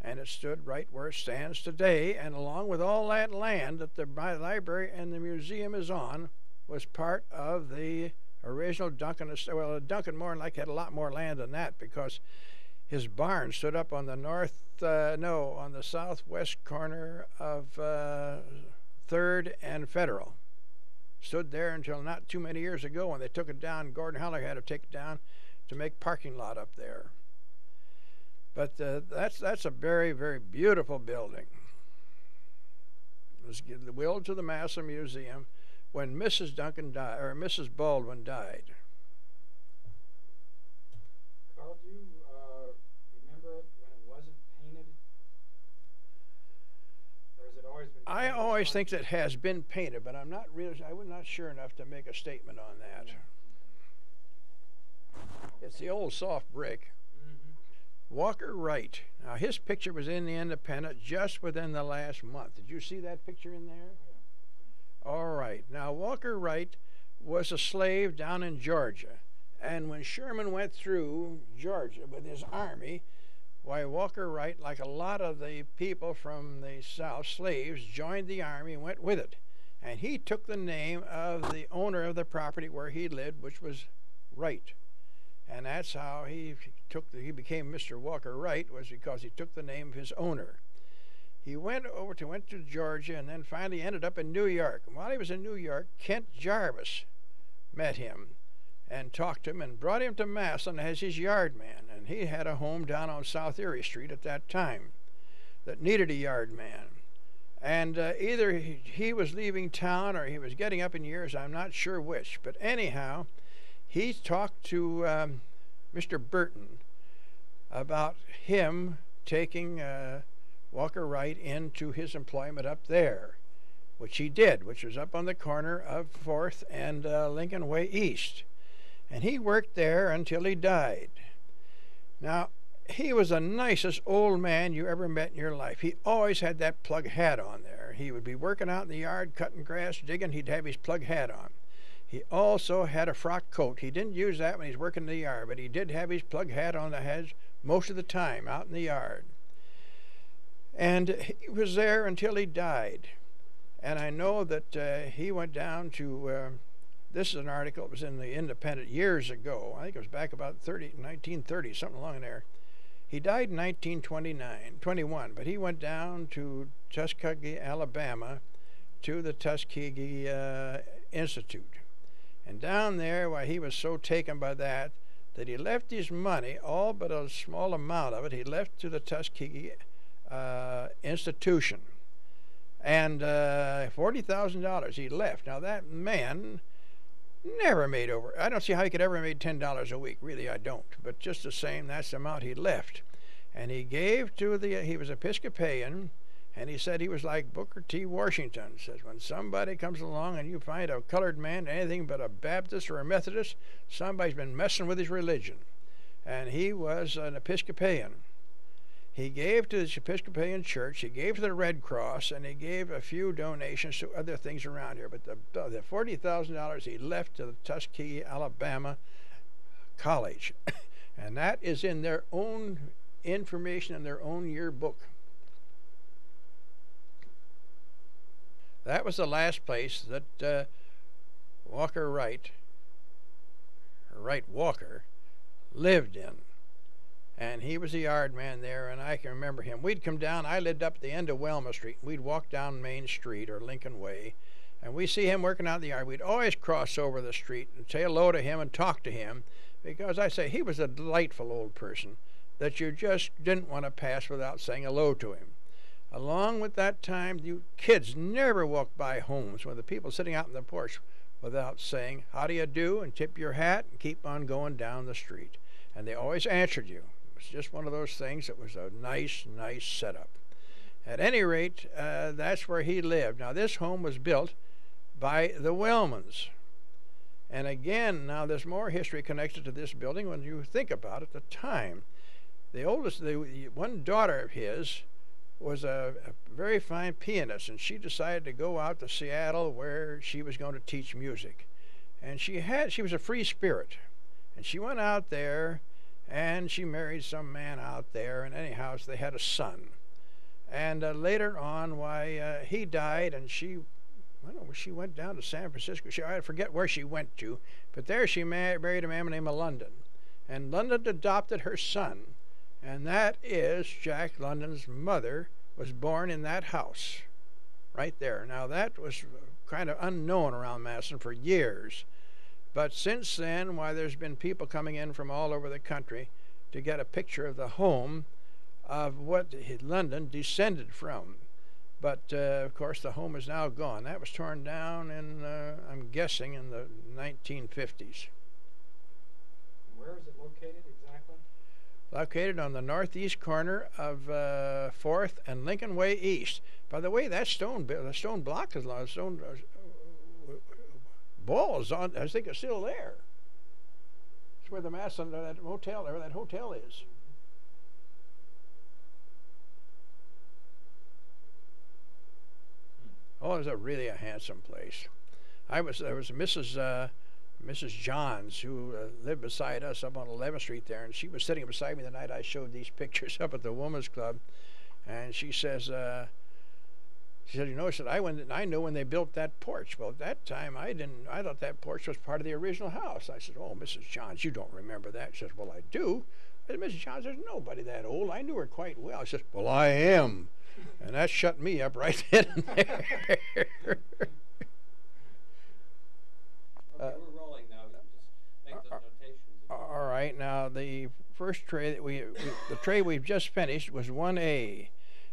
And it stood right where it stands today, and along with all that land that the library and the museum is on, was part of the original Duncan. Well, Duncan more like had a lot more land than that because his barn stood up on the north, uh, no, on the southwest corner of uh, Third and Federal. Stood there until not too many years ago when they took it down. Gordon Heller had to take it down to make parking lot up there. But uh, that's that's a very very beautiful building. It was the will to the Massillon Museum when Mrs. Duncan died or Mrs. Baldwin died. Carl, do you uh, remember it when it wasn't painted? Or has it always been I always think that has been painted, but I'm not really I was not sure enough to make a statement on that. It's the old soft brick. Mhm. Walker Wright. Now his picture was in the Independent just within the last month. Did you see that picture in there? All right. Now Walker Wright was a slave down in Georgia, and when Sherman went through Georgia with his army, why Walker Wright, like a lot of the people from the South, slaves, joined the army and went with it, and he took the name of the owner of the property where he lived, which was Wright, and that's how he took the, he became Mr. Walker Wright was because he took the name of his owner. He went over to went to Georgia and then finally ended up in New York. And while he was in New York, Kent Jarvis met him and talked to him and brought him to Massillon as his yard man. And he had a home down on South Erie Street at that time that needed a yard man. And uh, either he, he was leaving town or he was getting up in years, I'm not sure which. But anyhow, he talked to um, Mr. Burton about him taking uh, Walker Wright into his employment up there, which he did, which was up on the corner of 4th and uh, Lincoln Way East. And he worked there until he died. Now, he was the nicest old man you ever met in your life. He always had that plug hat on there. He would be working out in the yard, cutting grass, digging, he'd have his plug hat on. He also had a frock coat. He didn't use that when he was working in the yard, but he did have his plug hat on the heads most of the time out in the yard. And he was there until he died. And I know that uh, he went down to. Uh, this is an article that was in the Independent years ago. I think it was back about 30, 1930, something along there. He died in 1929, 21, but he went down to Tuskegee, Alabama, to the Tuskegee uh, Institute. And down there, why he was so taken by that that he left his money, all but a small amount of it, he left to the Tuskegee uh, institution. And uh, $40,000 he left. Now, that man never made over. I don't see how he could ever made $10 a week. Really, I don't. But just the same, that's the amount he left. And he gave to the, he was Episcopalian, and he said he was like Booker T. Washington. Says when somebody comes along and you find a colored man anything but a Baptist or a Methodist, somebody's been messing with his religion. And he was an Episcopalian. He gave to the Episcopalian Church, he gave to the Red Cross, and he gave a few donations to other things around here. But the, the $40,000 he left to the Tuskegee, Alabama College. [laughs] and that is in their own information in their own yearbook. That was the last place that uh, Walker Wright, Wright Walker, lived in. And he was a yard man there, and I can remember him. We'd come down, I lived up at the end of Welma Street. We'd walk down Main Street or Lincoln Way, and we see him working out in the yard. We'd always cross over the street and say hello to him and talk to him because I say he was a delightful old person that you just didn't want to pass without saying hello to him. Along with that time, you kids never walked by homes with the people sitting out on the porch without saying, How do you do? and tip your hat and keep on going down the street. And they always answered you. Was just one of those things that was a nice, nice setup. At any rate, uh, that's where he lived. Now, this home was built by the Wellmans. And again, now there's more history connected to this building when you think about it. The time, the oldest, the one daughter of his was a, a, very fine pianist, and she decided to go out to Seattle where she was going to teach music. And she had she was a free spirit, and she went out there, and she married some man out there, and anyhow, so they had a son. And uh, later on, why uh, he died, and she I don't know. She went down to San Francisco. She, I forget where she went to, but there she ma- married a man named London, and London adopted her son, and that is Jack London's mother was born in that house, right there. Now that was kind of unknown around Massillon for years, but since then, why there's been people coming in from all over the country to get a picture of the home of what London descended from. But uh, of course, the home is now gone. That was torn down in, uh, I'm guessing, in the 1950s. Where is it located exactly? Located on the northeast corner of uh, Fourth and Lincoln Way East. By the way, that stone, the stone block is the stone uh, ball is on. I think it's still there. It's where the mass on that hotel, where that hotel is. Oh, it was a really a handsome place. I was there was Mrs. Uh, Mrs. Johns who uh, lived beside us up on 11th Street there, and she was sitting beside me the night I showed these [laughs] pictures up at the Woman's Club, and she says. Uh, she said, "You know," I said, "I went. I knew when they built that porch. Well, at that time, I didn't. I thought that porch was part of the original house." I said, "Oh, Mrs. Johns, you don't remember that?" She says, "Well, I do." I said, "Mrs. Johns, there's nobody that old. I knew her quite well." She says, "Well, I am," and that shut me up right then and there. [laughs] [laughs] Okay, we're rolling now. You can just make those notations. All right. Now the first tray that we, we the tray we've just finished was 1A.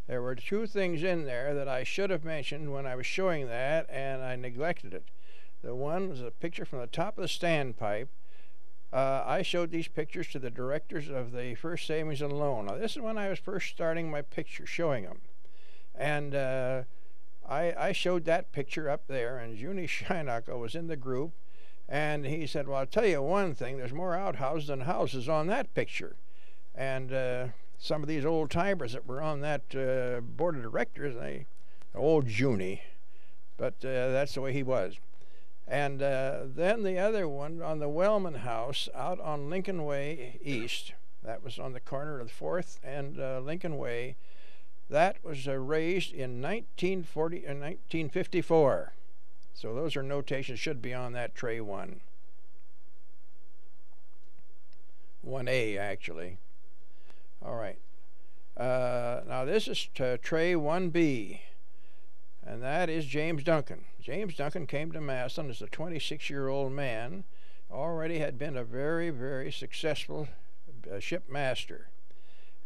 There were two things in there that I should have mentioned when I was showing that, and I neglected it. The one was a picture from the top of the standpipe. Uh, I showed these pictures to the directors of the First Savings and Loan. Now, this is when I was first starting my picture, showing them. And uh, I, I showed that picture up there, and Junie [laughs] Scheinackel was in the group, and he said, Well, I'll tell you one thing there's more outhouses than houses on that picture. And uh, some of these old timers that were on that uh, board of directors, they, old Junie, but uh, that's the way he was. And uh, then the other one on the Wellman House out on Lincoln Way East, that was on the corner of 4th and uh, Lincoln Way, that was uh, raised in 1940 and 1954. So those are notations should be on that tray one. 1A actually. All right. Uh, now this is tray 1B, and that is James Duncan. James Duncan came to Massillon as a 26 year old man, already had been a very, very successful uh, shipmaster.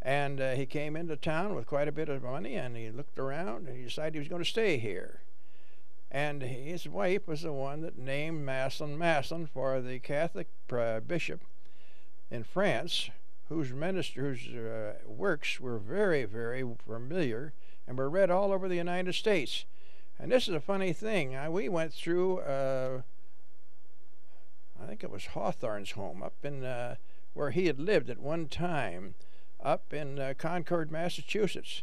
And uh, he came into town with quite a bit of money, and he looked around and he decided he was going to stay here. And his wife was the one that named Massillon Massillon for the Catholic uh, bishop in France, whose minister, whose uh, works were very, very familiar and were read all over the United States. And this is a funny thing. I, we went through, uh, I think it was Hawthorne's home up in uh, where he had lived at one time, up in uh, Concord, Massachusetts,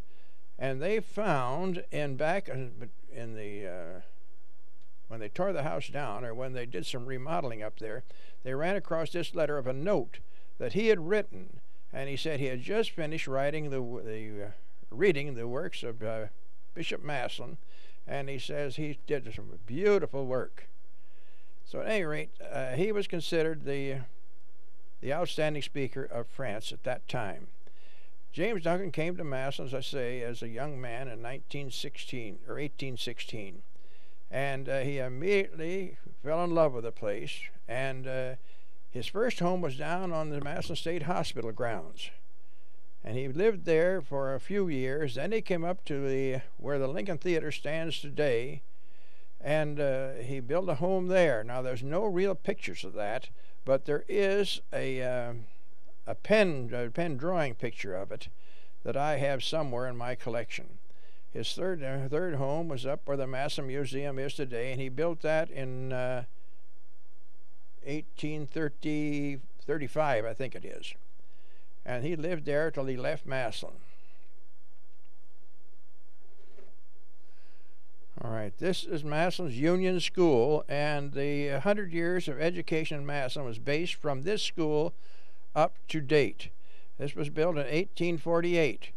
and they found in back in the uh, when they tore the house down or when they did some remodeling up there, they ran across this letter of a note that he had written, and he said he had just finished writing the the uh, reading the works of uh, Bishop Massillon, and he says he did some beautiful work. So at any rate, uh, he was considered the the outstanding speaker of France at that time. James Duncan came to Massillon, as I say, as a young man in 1916 or 1816, and uh, he immediately fell in love with the place. And uh, his first home was down on the Massillon State Hospital grounds, and he lived there for a few years. Then he came up to the where the Lincoln Theater stands today, and uh, he built a home there. Now there's no real pictures of that, but there is a uh, a pen a pen drawing picture of it that I have somewhere in my collection. His third uh, third home was up where the Massillon Museum is today, and he built that in uh, 1830 35, I think it is. And he lived there till he left Massillon. All right, this is Massillon's Union School, and the 100 years of education in Massillon was based from this school up to date. This was built in 1848,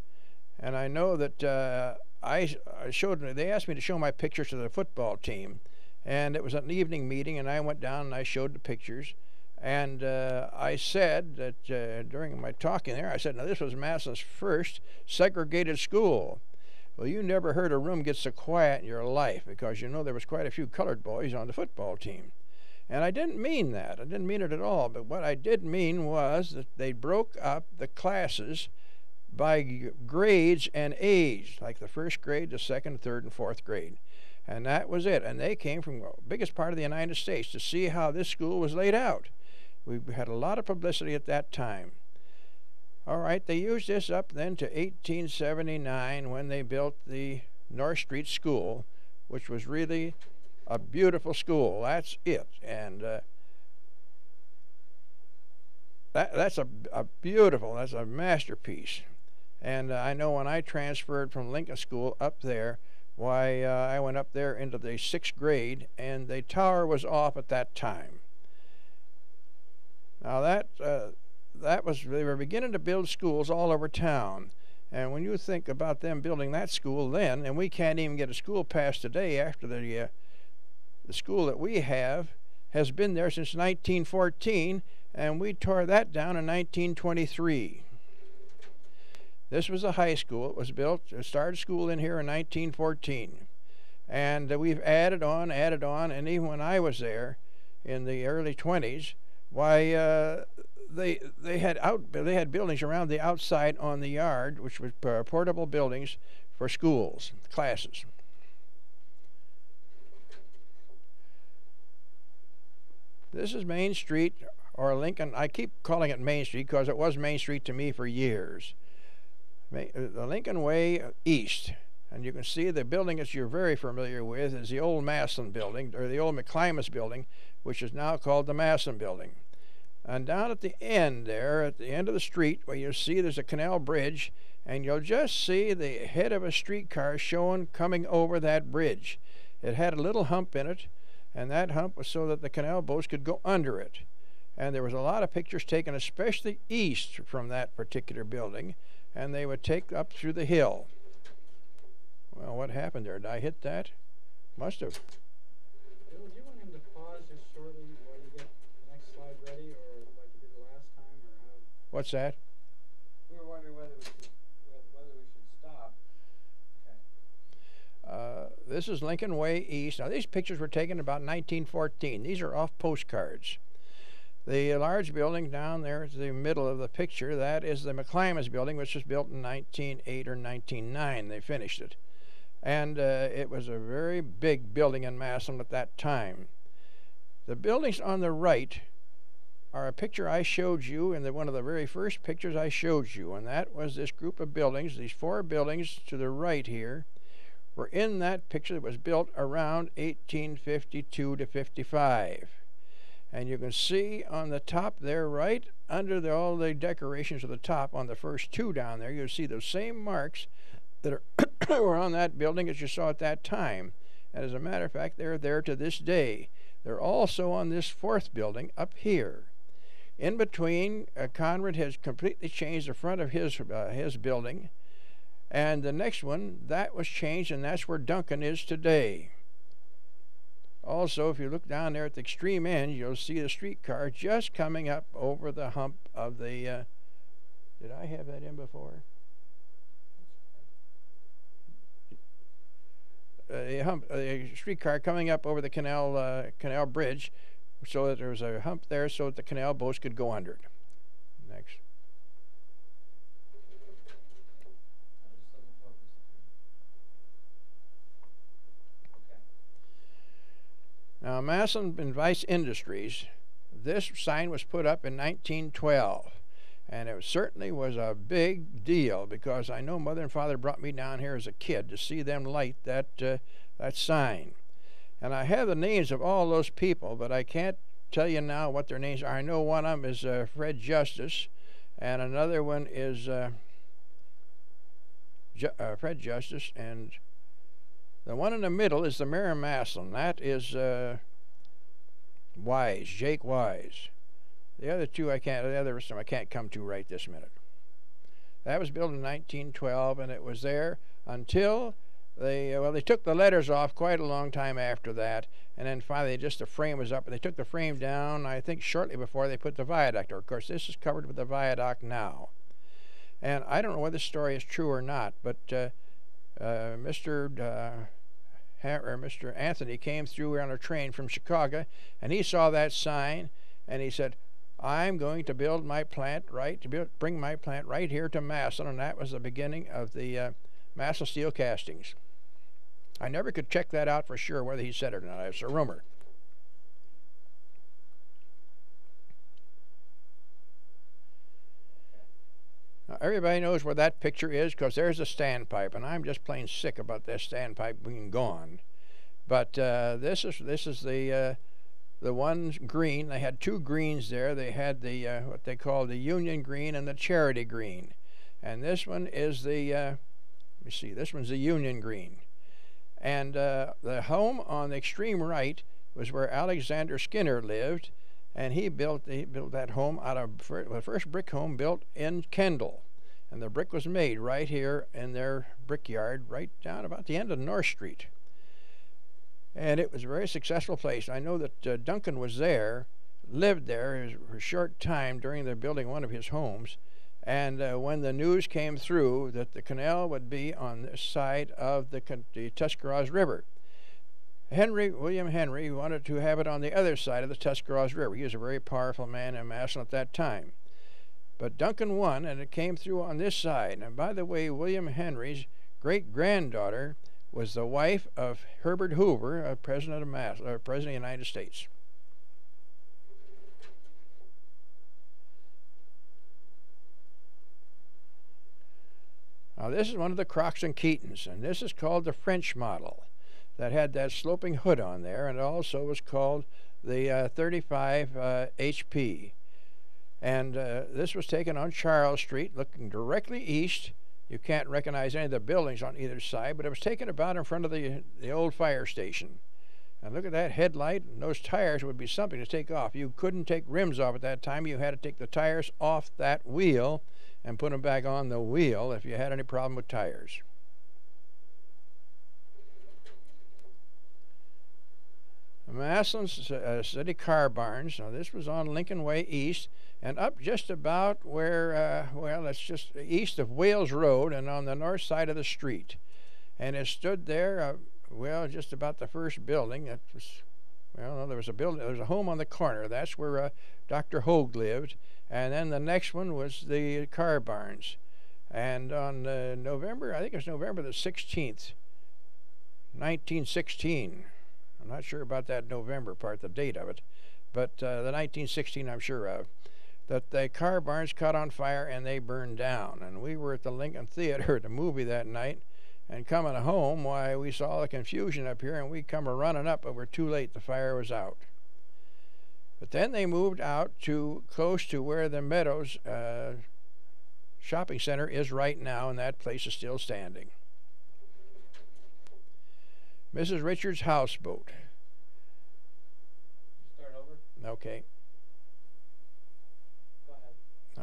and I know that uh, I, I showed they asked me to show my pictures to the football team, and it was an evening meeting, and I went down and I showed the pictures, and uh, I said that uh, during my talking there, I said, now this was Massillon's first segregated school. Well, you never heard a room get so quiet in your life because you know there was quite a few colored boys on the football team. And I didn't mean that. I didn't mean it at all. But what I did mean was that they broke up the classes by grades and age, like the first grade, the second, third, and fourth grade. And that was it. And they came from the biggest part of the United States to see how this school was laid out. We had a lot of publicity at that time. All right, they used this up then to 1879 when they built the North Street School, which was really a beautiful school. That's it. And uh, that, that's a, a beautiful, that's a masterpiece. And uh, I know when I transferred from Lincoln School up there, why, uh, I went up there into the sixth grade, and the tower was off at that time. Now that uh, that was they were beginning to build schools all over town, and when you think about them building that school then, and we can't even get a school passed today after the uh, the school that we have has been there since 1914, and we tore that down in 1923. This was a high school. It was built, it started school in here in 1914. And we've added on, added on, and even when I was there in the early 20s, why, uh, they they had out they had buildings around the outside on the yard, which was portable buildings for schools classes. This is Main Street or Lincoln. I keep calling it Main Street because it was Main Street to me for years. Uh, the Lincoln Way East. And you can see the building that you're very familiar with is the old Massillon building, or the old McClymonds building, which is now called the Massillon building. And down at the end there, at the end of the street, where you see there's a canal bridge, and you'll just see the head of a streetcar showing coming over that bridge. It had a little hump in it, and that hump was so that the canal boats could go under it. And there was a lot of pictures taken, especially east from that particular building, and they would take up through the hill. Well, what happened there? Did I hit that? Must have. Bill, do you want him to pause just shortly while you get the next slide ready, or like you did the last time, or how? What's that? We were wondering whether we should, whether we should stop. Okay. Uh, this is Lincoln Way East. Now, these pictures were taken about 1914. These are off postcards. The large building down there at the middle of the picture, that is the McClymonds building, which was built in 1908 or 1909. They finished it. And uh, it was a very big building in Massillon at that time. The buildings on the right are a picture I showed you in the, one of the very first pictures I showed you, and that was this group of buildings. These four buildings to the right here were in that picture that was built around 1852 to 55. And you can see on the top there, right under the, all the decorations of the top on the first two down there, you'll see those same marks that are [coughs] were on that building as you saw at that time. And as a matter of fact, they're there to this day. They're also on this fourth building up here. In between, uh, Conrad has completely changed the front of his uh, his building, and the next one that was changed, and that's where Duncan is today. Also, if you look down there at the extreme end, you'll see the streetcar just coming up over the hump of the. Uh, did I have that in before? A hump, a streetcar coming up over the canal uh, canal bridge, so that there was a hump there, so that the canal boats could go under it. Next. Now, and Vice Industries, this sign was put up in 1912. And it certainly was a big deal because I know mother and father brought me down here as a kid to see them light that, uh, that sign. And I have the names of all those people, but I can't tell you now what their names are. I know one of them is uh, Fred Justice, and another one is uh, Ju- uh, Fred Justice, and the one in the middle is the Mayor Massillon. That is uh, Wise, Jake Wise. The other two I can't. The other some I can't come to right this minute. That was built in 1912, and it was there until they uh, well they took the letters off quite a long time after that, and then finally just the frame was up. And they took the frame down, I think, shortly before they put the viaduct. Or of course, this is covered with the viaduct now. And I don't know whether the story is true or not, but uh, uh, Mr. Mr. Anthony came through on a train from Chicago, and he saw that sign, and he said, "I'm going to build my plant right to build, bring my plant right here to Massillon," and that was the beginning of the uh, Massillon Steel Castings. I never could check that out for sure whether he said it or not. It's a rumor. Everybody knows where that picture is because there's a standpipe, and I'm just plain sick about this standpipe being gone. But uh, this is this is the uh, the one green. They had two greens there. They had the uh, what they call the Union Green and the Charity Green, and this one is the uh, let me see. This one's the Union Green, and uh, the home on the extreme right was where Alexander Skinner lived, and he built he built that home out of the first brick home built in Kendal, and the brick was made right here in their brickyard, right down about the end of North Street. And it was a very successful place. I know that uh, Duncan was there, lived there for a short time during the building one of his homes, and uh, when the news came through that the canal would be on this side of the, the Tuscarawas River, Henry, William Henry, wanted to have it on the other side of the Tuscarawas River. He was a very powerful man in Massillon at that time. But Duncan won, and it came through on this side. And by the way, William Henry's great granddaughter was the wife of Herbert Hoover, a president of Mass, uh, president of the United States. Now, this is one of the Croxton-Keetons, and this is called the French model that had that sloping hood on there, and also was called the uh, 35 uh, HP. And uh, this was taken on Charles Street, looking directly east. You can't recognize any of the buildings on either side, but it was taken about in front of the, the old fire station. And look at that headlight, and those tires would be something to take off. You couldn't take rims off at that time. You had to take the tires off that wheel and put them back on the wheel if you had any problem with tires. Massillon uh, City Car Barns. Now, this was on Lincoln Way East and up just about where, uh, well, it's just east of Wales Road and on the north side of the street. And it stood there, uh, well, just about the first building. That was, well, no, there was a building, there was a home on the corner. That's where uh, Dr. Hoag lived. And then the next one was the car barns. And on uh, November, I think it was November the 16th, 1916. I'm not sure about that November part, the date of it, but uh, the 1916 I'm sure of. That the car barns caught on fire and they burned down. And we were at the Lincoln [laughs] Theater at the movie that night, and coming home, why we saw the confusion up here, and we come a running up, but we're too late. The fire was out. But then they moved out to close to where the Meadows uh, shopping center is right now, and that place is still standing. Mrs. Richards' houseboat. Start over? Okay.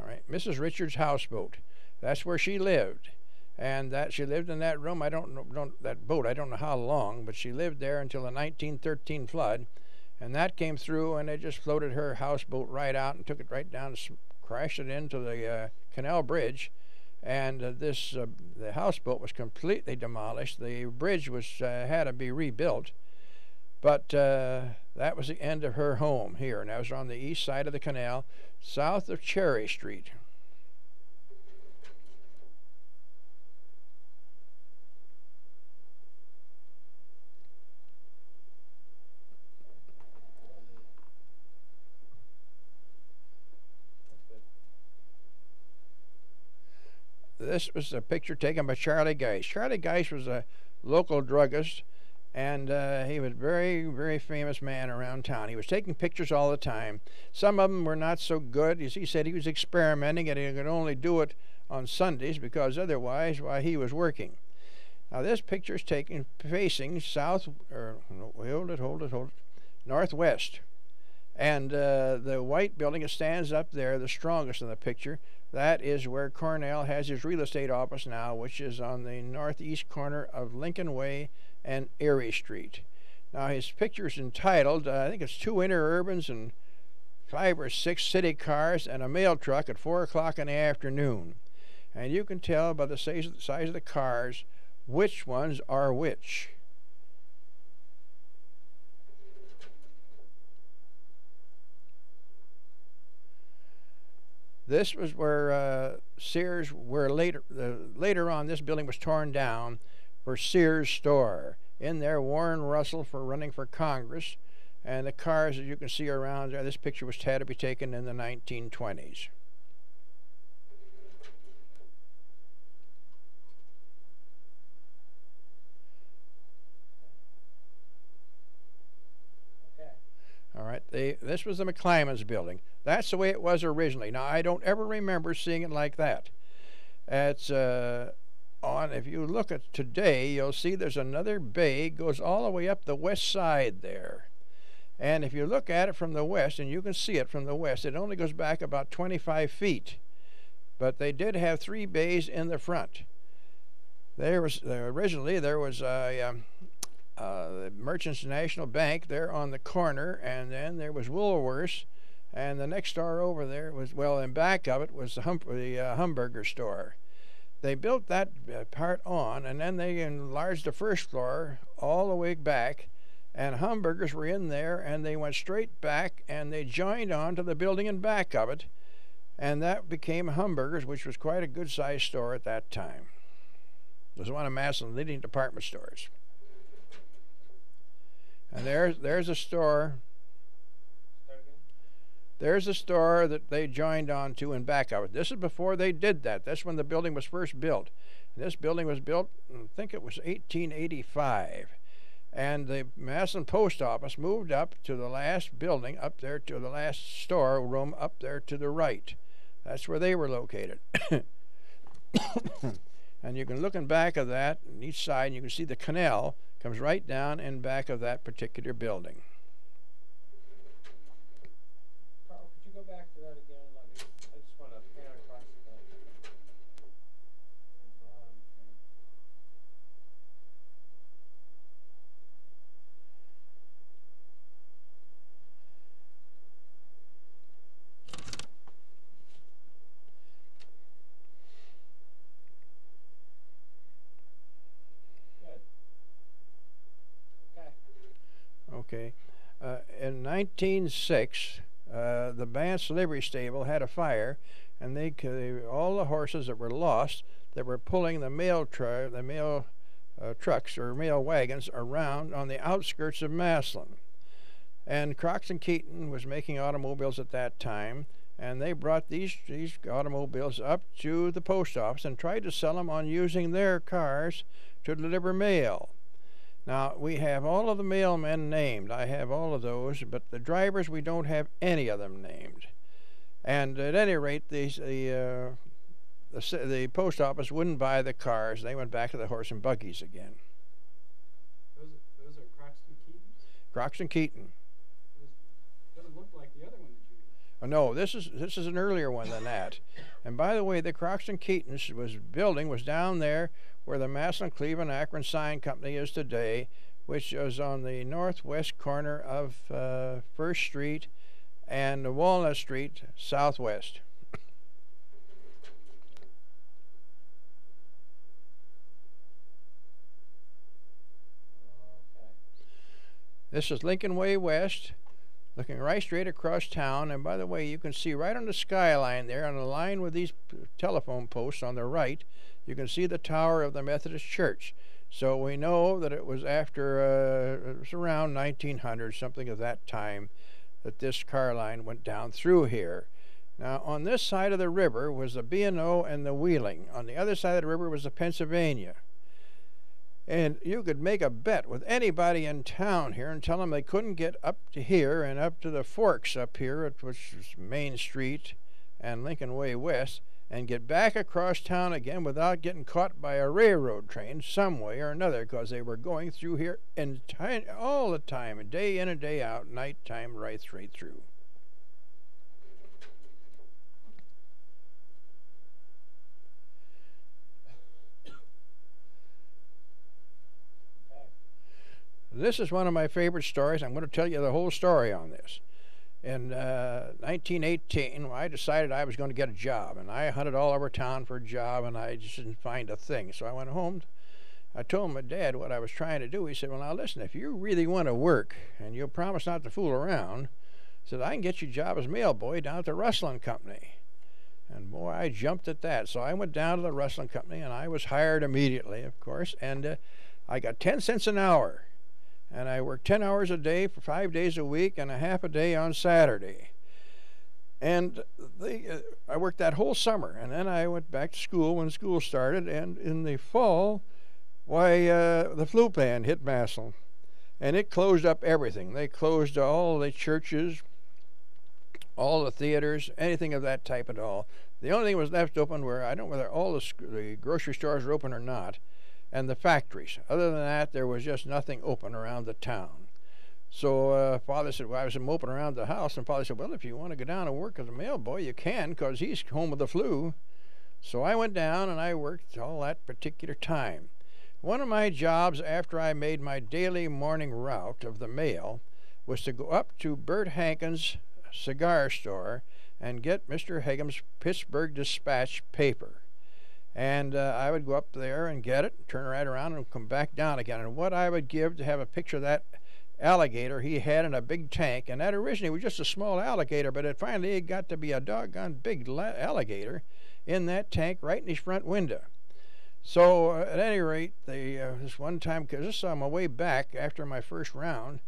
All right. Mrs. Richards' houseboat. That's where she lived. And that she lived in that room. I don't know don't, that boat. I don't know how long, but she lived there until the 1913 flood, and that came through, and they just floated her houseboat right out and took it right down, crashed it into the uh, canal bridge, and uh, this uh, the houseboat was completely demolished. The bridge was uh, had to be rebuilt, but uh, that was the end of her home here, and that was on the east side of the canal, south of Cherry Street. this was a picture taken by Charlie Geist. Charlie Geist was a local druggist, and uh, he was a very, very famous man around town. He was taking pictures all the time. Some of them were not so good. As he said, he was experimenting, and he could only do it on Sundays because otherwise, why, he was working. Now, this picture is taken facing south, or hold it, hold it, hold it, northwest. And uh, the white building that stands up there, the strongest in the picture, that is where Cornell has his real estate office now, which is on the northeast corner of Lincoln Way and Erie Street. Now, his picture is entitled, uh, I think it's two interurbans and five or six city cars and a mail truck at 4 o'clock in the afternoon. And you can tell by the size, size of the cars which ones are which. This was where uh, Sears, where later uh, later on this building was torn down for Sears store. In there, Warren Russell for running for Congress, and the cars that you can see around there. This picture was had to be taken in the 1920s. Okay. All right, they, this was the McClymonds building. That's the way it was originally. Now, I don't ever remember seeing it like that. It's uh, on, if you look at today, you'll see there's another bay goes all the way up the west side there. And if you look at it from the west, and you can see it from the west, it only goes back about 25 feet. But they did have three bays in the front. There was originally there was a um, uh, the Merchants National Bank there on the corner, and then there was Woolworths, and the next store over there was well, in back of it was the, hum- the uh, Humberger store. They built that uh, part on, and then they enlarged the first floor all the way back, and Humbergers were in there, and they went straight back, and they joined on to the building in back of it, and that became Humbergers, which was quite a good-sized store at that time. It was one of Massillon's leading department stores. And there's there's a store. There's a store that they joined on to in back of. This is before they did that. That's when the building was first built. This building was built, I think it was 1885. And the Massillon Post Office moved up to the last building up there to the last store room up there to the right. That's where they were located. [coughs] and you can look in back of that, on each side, and you can see the canal comes right down in back of that particular building. Karl, could you go back to that again and let me, I just want to pan across the. the bottom thing. Good. Okay. Okay. Uh, in 1906, uh, the Bance Livery Stable had a fire, and they, they all the horses that were lost that were pulling the mail tru- the mail uh, trucks or mail wagons around on the outskirts of Massillon. And Croxton-Keeton was making automobiles at that time, and they brought these these automobiles up to the post office and tried to sell them on using their cars to deliver mail. Now, we have all of the mailmen named. I have all of those, but the drivers, we don't have any of them named. And at any rate, these, the, uh, the, the post office wouldn't buy the cars. They went back to the horse and buggies again. Those, those are Croxton Keatons? Croxton-Keeton. Doesn't look like the other one that you. Oh, no, this is this is an earlier one than that. And by the way, the Croxton-Keeton's was building was down there where the Massillon Cleveland Akron Sign Company is today, which is on the northwest corner of uh, First Street and Walnut Street southwest. This is Lincoln Way West, looking right straight across town. And by the way, you can see right on the skyline there, on the line with these telephone posts on the right, you can see the tower of the Methodist Church. So we know that it was after, uh, it was around 1900, something of that time, that this car line went down through here. Now, on this side of the river was the B&O and the Wheeling. On the other side of the river was the Pennsylvania. And you could make a bet with anybody in town here and tell them they couldn't get up to here and up to the forks up here, which is Main Street and Lincoln Way West, and get back across town again without getting caught by a railroad train some way or another because they were going through here all the time, day in and day out, night time, right straight through. This is one of my favorite stories. I'm going to tell you the whole story on this. In uh, 1918, I decided I was going to get a job, and I hunted all over town for a job, and I just didn't find a thing. So I went home. I told my dad what I was trying to do. He said, "Well, now listen, if you really want to work, and you'll promise not to fool around, said I can get you a job as mail boy down at the Rustling Company." And boy, I jumped at that. So I went down to the Rustling Company, and I was hired immediately, of course, and uh, I got 10 cents an hour and I worked 10 hours a day for five days a week and a half a day on Saturday. And they, uh, I worked that whole summer, and then I went back to school when school started. And in the fall, why, uh, the flu pan hit Massillon, and it closed up everything. They closed all the churches, all the theaters, anything of that type at all. The only thing that was left open were I don't know whether all the, the grocery stores were open or not and the factories. Other than that, there was just nothing open around the town. So uh, father said, well, I was moping around the house, and father said, well, if you want to go down and work as a mail boy, you can, because he's home with the flu. So I went down and I worked all that particular time. One of my jobs after I made my daily morning route of the mail was to go up to Bert Hankins' cigar store and get Mr. Hagem's Pittsburgh Dispatch paper and uh, I would go up there and get it, turn right around, and come back down again. And what I would give to have a picture of that alligator he had in a big tank, and that originally was just a small alligator, but it finally it got to be a doggone big alligator in that tank right in his front window. So uh, at any rate, the uh, this one time, because this is on my way back after my first round,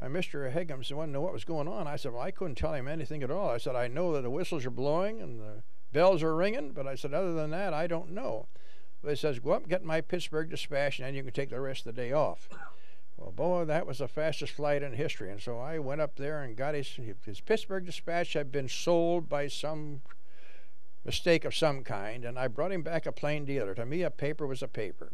uh, Mr. Higgins wanted to know what was going on. I said, well, I couldn't tell him anything at all. I said, I know that the whistles are blowing and the bells are ringing, but I said, other than that, I don't know. He says, go up get my Pittsburgh Dispatch, and then you can take the rest of the day off. Well, boy, that was the fastest flight in history. And so I went up there and got his, his Pittsburgh Dispatch had been sold by some mistake of some kind, and I brought him back a plain dealer. To me, a paper was a paper.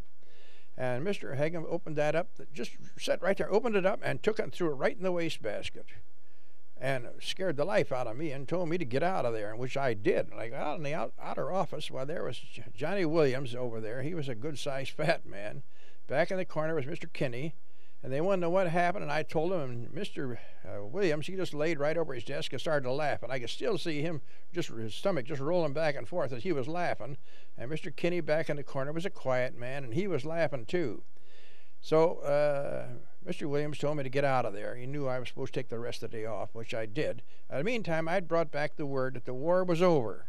And Mr. Hagen opened that up, just sat right there, opened it up, and took it and threw it right in the wastebasket and scared the life out of me and told me to get out of there, which I did. And I got out in the out, outer office. Well, there was Johnny Williams over there. He was a good sized fat man. Back in the corner was Mr. Kinney. And they wanted to know what happened, and I told them, and Mr. Uh, Williams, he just laid right over his desk and started to laugh. And I could still see him, just his stomach just rolling back and forth as he was laughing. And Mr. Kinney back in the corner was a quiet man, and he was laughing too. So uh, Mr. Williams told me to get out of there. He knew I was supposed to take the rest of the day off, which I did. In the meantime, I'd brought back the word that the war was over.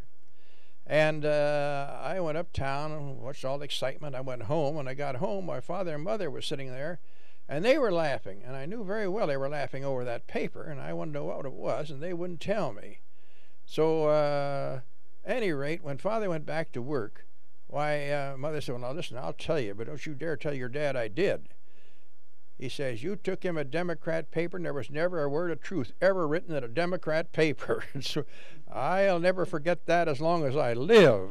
And uh, I went uptown and watched all the excitement. I went home. When I got home, my father and mother were sitting there, and they were laughing. And I knew very well they were laughing over that paper, and I wanted to know what it was, and they wouldn't tell me. So, uh, any rate, when father went back to work, why, uh, mother said, Well, now listen, I'll tell you, but don't you dare tell your dad I did. He says, You took him a Democrat paper, and there was never a word of truth ever written in a Democrat paper. [laughs] so I'll never forget that as long as I live.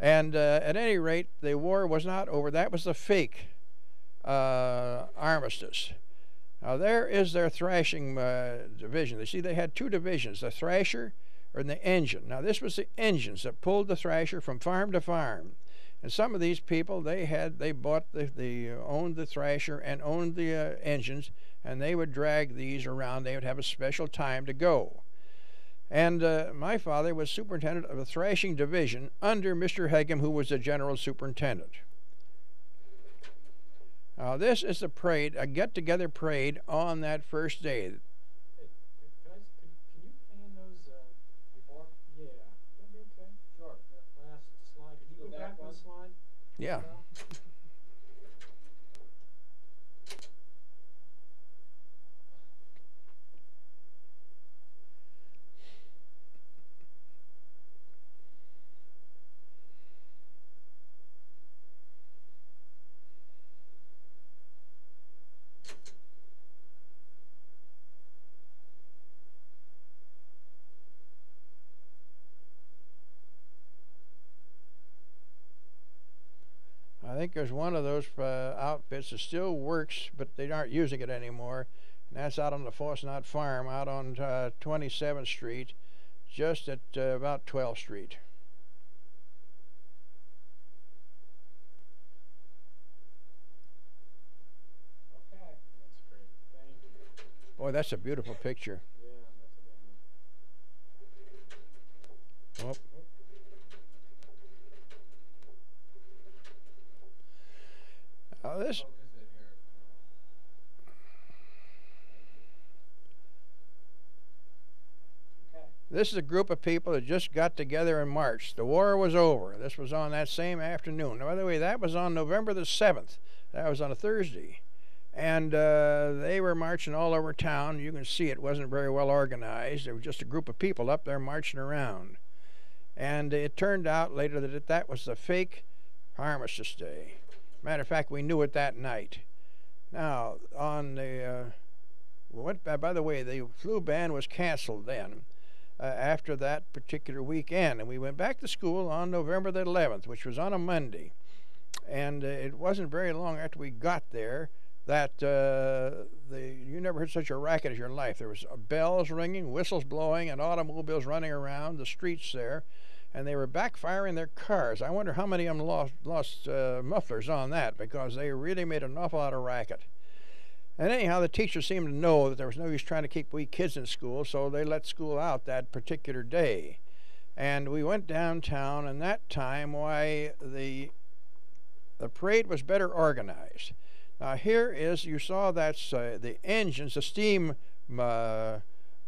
And uh, at any rate, the war was not over. That was a fake uh, armistice. Now, there is their thrashing uh, division. You see, they had two divisions the thrasher and the engine. Now, this was the engines that pulled the thrasher from farm to farm. And some of these people, they had, they bought the, the uh, owned the thrasher and owned the uh, engines, and they would drag these around. They would have a special time to go. And uh, my father was superintendent of the thrashing division under Mr. Hagem, who was the general superintendent. Now, this is a parade, a get together parade on that first day. Hey, can I, s- can, can you pan those, uh, before? Yeah. That'd be okay. Sure. That last slide, can you go back one slide? Yeah. There's one of those uh, outfits that still works, but they aren't using it anymore. And that's out on the Fosnot Farm, out on uh, 27th Street, just at uh, about 12th Street. Okay. That's great. Thank you. Boy, that's a beautiful picture. Yeah, that's a damn. Oh. This it. This is a group of people that just got together in March. The war was over. This was on that same afternoon. Now, by the way, that was on November the 7th. That was on a Thursday. And uh, they were marching all over town. You can see it wasn't very well organized. There was just a group of people up there marching around. And it turned out later that it, that was the fake Armistice Day. Matter of fact, we knew it that night. Now, on the. Uh, what, by the way, the flu ban was canceled then uh, after that particular weekend. And we went back to school on November the 11th, which was on a Monday. And uh, it wasn't very long after we got there that uh, the you never heard such a racket as your life. There was uh, bells ringing, whistles blowing, and automobiles running around the streets there. And they were backfiring their cars. I wonder how many of them lost, lost uh, mufflers on that because they really made an awful lot of racket. And anyhow, the teachers seemed to know that there was no use trying to keep we kids in school, so they let school out that particular day. And we went downtown, and that time, why the the parade was better organized. Now here is you saw that's uh, the engines, the steam uh,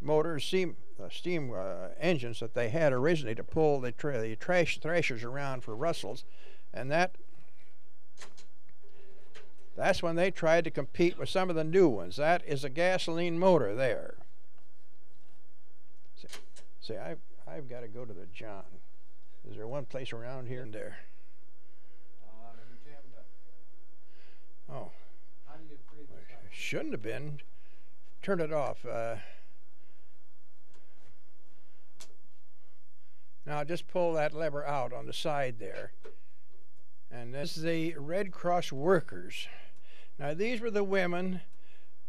motors, steam uh, steam uh, engines that they had originally to pull the, tra- the trash thrashers around for Russells, and that that's when they tried to compete with some of the new ones. That is a gasoline motor there. See, see I've, I've got to go to the John. Is there one place around here and there? Uh, you jammed up. Oh, How do you free this up? shouldn't have been. Turn it off. Uh, now just pull that lever out on the side there. And this is the Red Cross workers. Now these were the women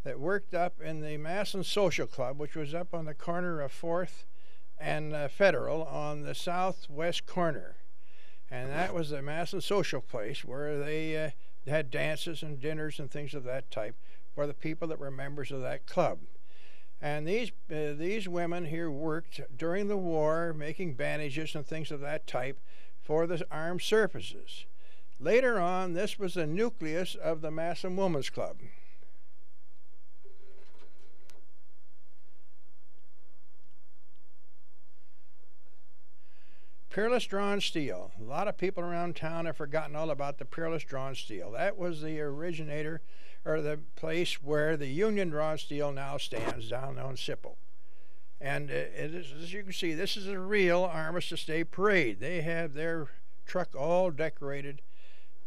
that worked up in the Massillon Social Club, which was up on the corner of Fourth and uh, Federal on the southwest corner, and that was the Massillon Social Place where they uh, had dances and dinners and things of that type for the people that were members of that club. And these uh, these women here worked during the war, making bandages and things of that type for the armed services. Later on, this was the nucleus of the Massillon Women's Club. Peerless Drawn Steel. A lot of people around town have forgotten all about the Peerless Drawn Steel. That was the originator, or the place where the Union Drawn Steel now stands down on Sipple. And it is, as you can see, this is a real Armistice Day parade. They have their truck all decorated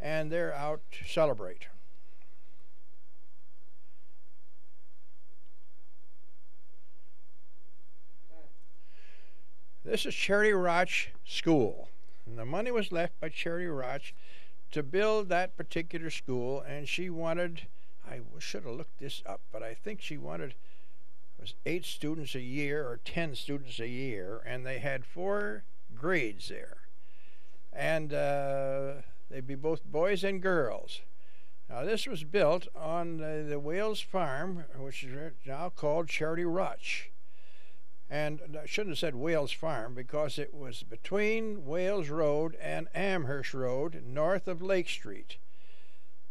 and they're out to celebrate. This is Charity Rotch School. And the money was left by Charity Rotch to build that particular school, and she wanted, I should have looked this up, but I think she wanted was eight students a year or ten students a year, and they had four grades there. And uh, They'd be both boys and girls. Now, this was built on the, the Wales Farm, which is now called Charity Rotch. And I shouldn't have said Wales Farm because it was between Wales Road and Amherst Road, north of Lake Street.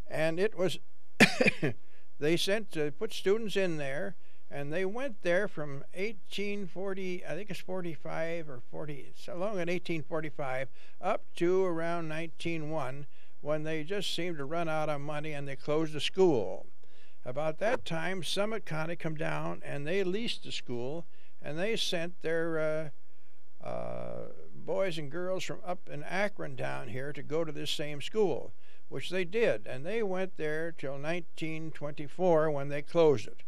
And it was, they sent, uh, put students in there, and they went there from 1840, I think it's 45 or 40, so long in 1845, up to around 1901, when they just seemed to run out of money and they closed the school. About that time, Summit County come down and they leased the school, and they sent their uh, uh, boys and girls from up in Akron down here to go to this same school, which they did, and they went there till 1924 when they closed it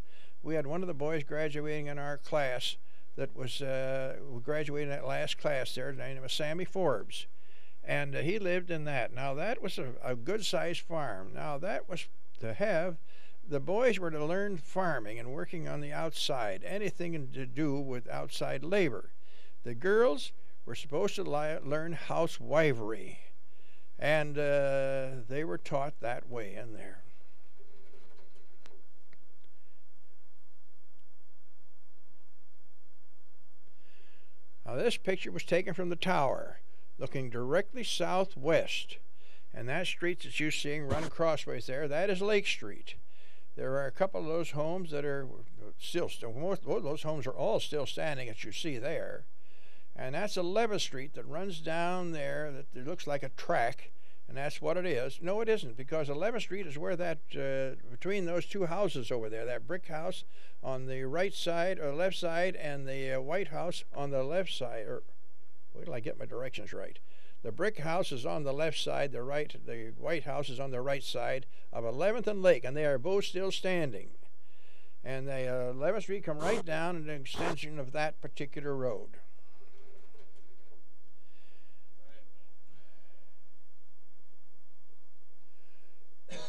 we had one of the boys graduating in our class that was uh, graduating that last class there. His name was Sammy Forbes, and uh, he lived in that. Now that was a, a good-sized farm. Now that was to have. The boys were to learn farming and working on the outside, anything to do with outside labor. The girls were supposed to li- learn housewifery, and uh, they were taught that way in there. Now, this picture was taken from the tower, looking directly southwest. And that street that you're seeing run crossways there, that is Lake Street. There are a couple of those homes that are still, most those homes are all still standing as you see there. And that's 11th Street that runs down there that looks like a track and that's what it is. No, it isn't, because 11th Street is where that, uh, between those two houses over there, that brick house on the right side or left side, and the uh, white house on the left side. Or wait till I get my directions right. The brick house is on the left side, the right, the white house is on the right side of 11th and Lake, and they are both still standing. And the uh, 11th Street come right down an extension of that particular road.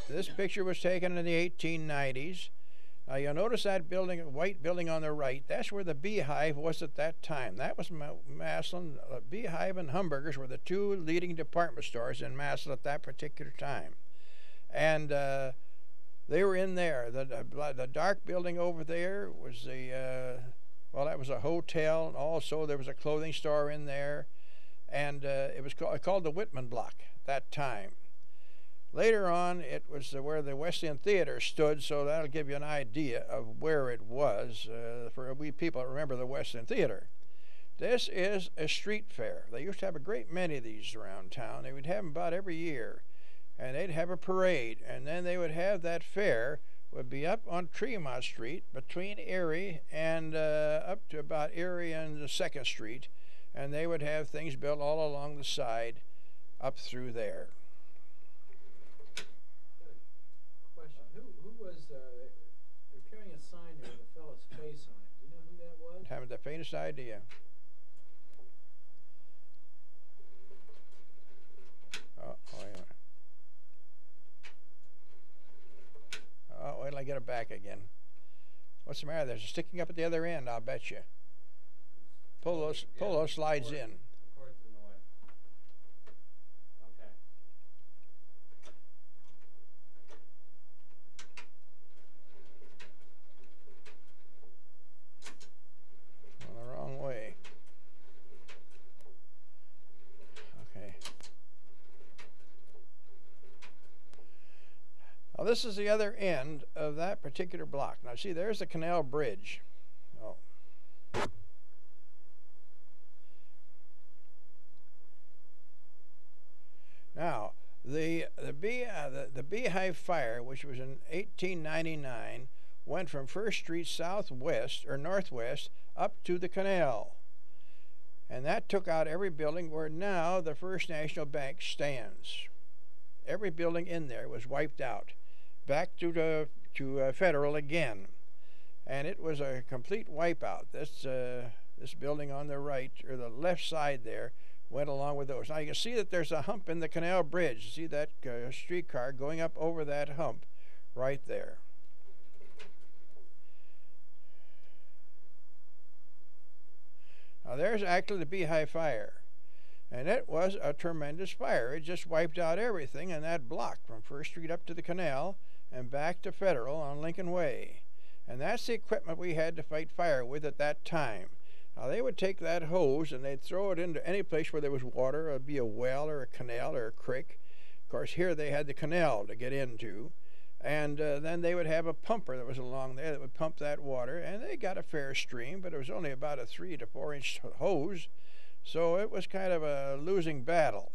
This picture was taken in the 1890s. Now you'll notice that building, white building on the right, that's where the Beehive was at that time. That was Massillon. Uh, Beehive and Humbergers were the two leading department stores in Massillon at that particular time. And uh, they were in there. The, the, dark building over there was the, uh, well, that was a hotel. And also, there was a clothing store in there. And uh, it was called, called the Whitman Block at that time. Later on, it was where the West End Theater stood, so that'll give you an idea of where it was uh, for we people that remember the West End Theater. This is a street fair. They used to have a great many of these around town. They would have them about every year, and they'd have a parade, and then they would have that fair would be up on Tremont Street between Erie and uh, up to about Erie and Second Street, and they would have things built all along the side up through there. Haven't the faintest idea. Oh, wait a. Oh, wait till I get it back again. What's the matter? There's a sticking up at the other end, I'll bet you. Pull those, pull those slides in. This is the other end of that particular block. Now see, there's the canal bridge. Oh. Now, the the bee uh, the, the beehive fire, which was in 1899, went from First Street southwest or northwest up to the canal, and that took out every building where now the First National Bank stands. Every building in there was wiped out back to the to uh, Federal again, and it was a complete wipeout. This uh, this building on the right or the left side there went along with those. Now you can see that there's a hump in the canal bridge. See that uh, streetcar going up over that hump right there. Now there's actually the Beehive Fire. And it was a tremendous fire. It just wiped out everything in that block from First Street up to the canal and back to Federal on Lincoln Way. And that's the equipment we had to fight fire with at that time. Now they would take that hose and they'd throw it into any place where there was water. It'd be a well or a canal or a creek. Of course, here they had the canal to get into. And uh, then they would have a pumper that was along there that would pump that water. And they got a fair stream, but it was only about a three to four inch hose. So it was kind of a losing battle.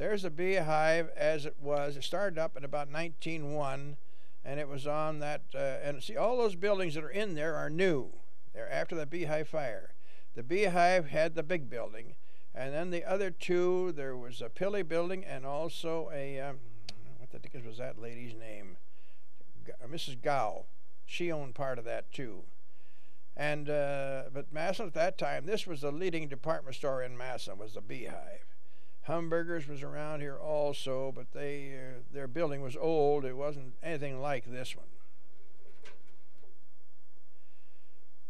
There's a beehive as it was. It started up in about 1901, and it was on that. Uh, and see, all those buildings that are in there are new. They're after the beehive fire. The beehive had the big building, and then the other two, there was a Pilley building and also a um, what the dickens was that lady's name? G- uh, Mrs. Gow. She owned part of that too. And uh, but Massillon at that time, this was the leading department store in Massillon, was the Beehive. Humbergers was around here also, but they uh, their building was old. It wasn't anything like this one.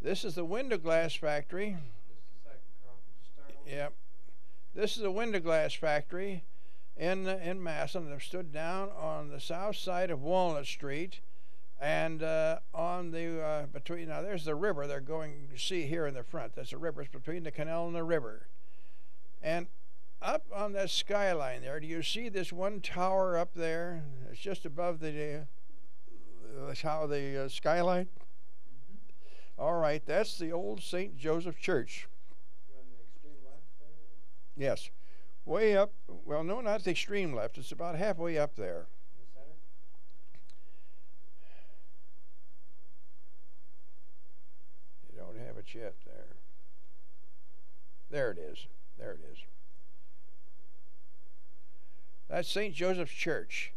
This is the window glass factory. Just a second, Karl. Could you start over? Yep. This is a window glass factory in in Massillon that stood down on the south side of Walnut Street, and uh, on the uh, between now there's the river they're going to see here in the front. That's the river. It's between the canal and the river, and up on that skyline there, do you see this one tower up there? It's just above the uh, how the uh, skyline. All right, that's the old St. Joseph Church. The extreme left there? or Yes. Way up, well, no, not the extreme left. It's about halfway up there. In the center? You don't have it yet there. There it is. There it is. That's St. Joseph's Church.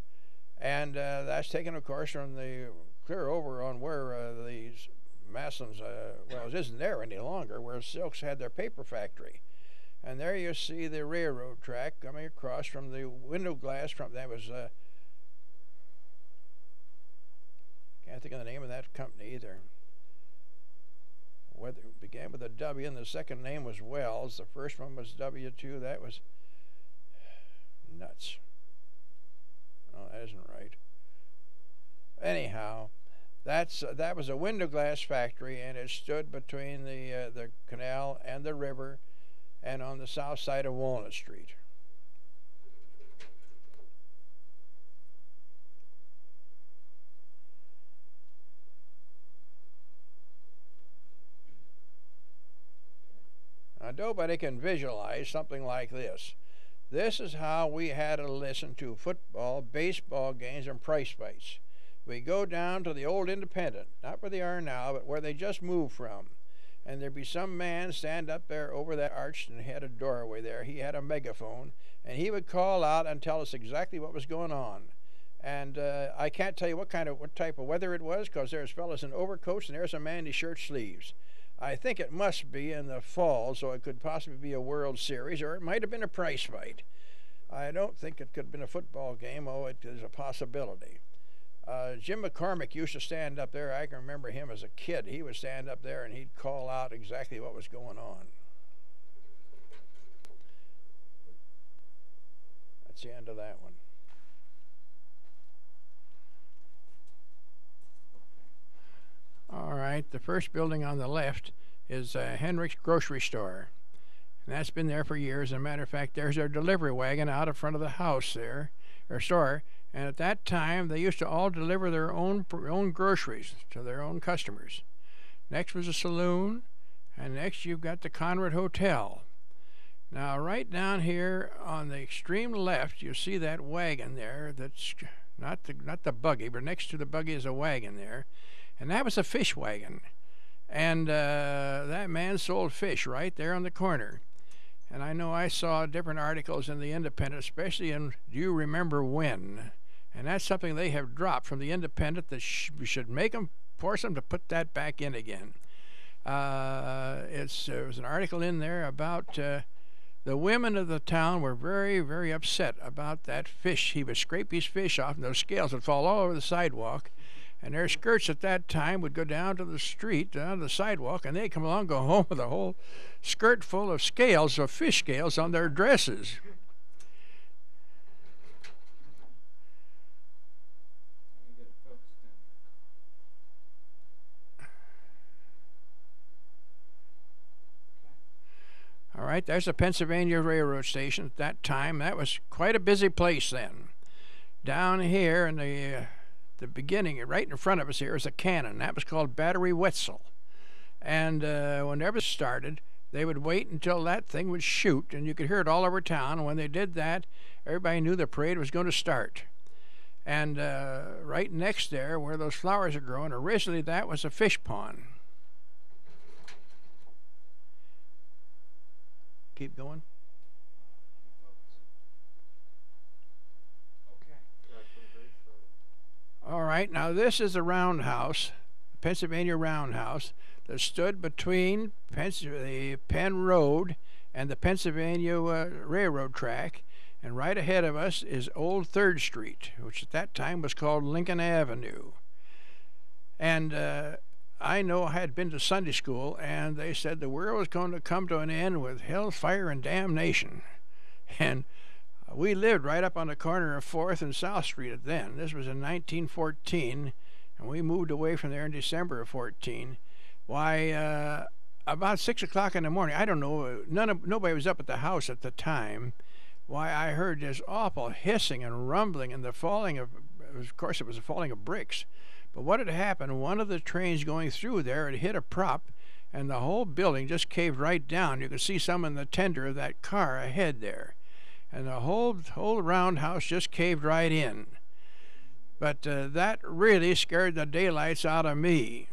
And uh, that's taken, of course, from the clear over on where uh, these Massons, uh, well, it isn't there any longer, where Silks had their paper factory. And there you see the railroad track coming across from the window glass from that was uh, can't think of the name of that company either. Whether it began with a W and the second name was Wells. The first one was W two. That was nuts. That isn't right. Anyhow, that's uh, that was a window glass factory, and it stood between the uh, the canal and the river, and on the south side of Walnut Street. Now, nobody can visualize something like this. This is how we had to listen to football, baseball games, and price fights. We go down to the old Independent, not where they are now, but where they just moved from. And there'd be some man stand up there over that arch and had a doorway there. He had a megaphone, and he would call out and tell us exactly what was going on. And uh, I can't tell you what kind of what type of weather it was, because there's fellas in overcoats and there's a man in shirt sleeves. I think it must be in the fall, so it could possibly be a World Series, or it might have been a price fight. I don't think it could have been a football game, oh, it is a possibility. Uh, Jim McCormick used to stand up there. I can remember him as a kid. He would stand up there and he'd call out exactly what was going on. That's the end of that one. All right, the first building on the left is uh, Henrik's Grocery Store. And that's been there for years. As a matter of fact, there's their delivery wagon out in front of the house there, or store. And at that time, they used to all deliver their own own groceries to their own customers. Next was a saloon, and next you've got the Conrad Hotel. Now, right down here on the extreme left, you see that wagon there. That's not the not the buggy, but next to the buggy is a wagon there, and that was a fish wagon. And uh, that man sold fish right there on the corner. And I know I saw different articles in the Independent, especially in Do You Remember When? And that's something they have dropped from the Independent that sh- should make them, force them to put that back in again. Uh, it's, there was an article in there about uh, the women of the town were very, very upset about that fish. He would scrape his fish off, and those scales would fall all over the sidewalk. And their skirts at that time would go down to the street, down the sidewalk, and they'd come along, go home with a whole skirt full of scales, of fish scales, on their dresses. All right, there's the Pennsylvania Railroad Station at that time. That was quite a busy place then. Down here in the uh, the beginning, right in front of us here, is a cannon. That was called Battery Wetzel. And uh, whenever it started, they would wait until that thing would shoot, and you could hear it all over town. And when they did that, everybody knew the parade was going to start. And uh, right next there, where those flowers are growing, originally that was a fish pond. Keep going. Keep focusing. Okay. Should I put a break for All right, now this is the roundhouse, Pennsylvania roundhouse, that stood between Pens- the Penn Road and the Pennsylvania uh, Railroad track. And right ahead of us is Old Third Street, which at that time was called Lincoln Avenue. And uh, I know I had been to Sunday school, and they said the world was going to come to an end with hellfire and damnation. [laughs] And we lived right up on the corner of 4th and South Street then. This was in 1914, and we moved away from there in December of 14. Why, uh, about 6 o'clock in the morning, I don't know, none of, nobody was up at the house at the time. Why, I heard this awful hissing and rumbling and the falling of, of course, it was the falling of bricks. But what had happened, one of the trains going through there had hit a prop, and the whole building just caved right down. You could see some in the tender of that car ahead there and the whole whole roundhouse just caved right in. But uh, that really scared the daylights out of me.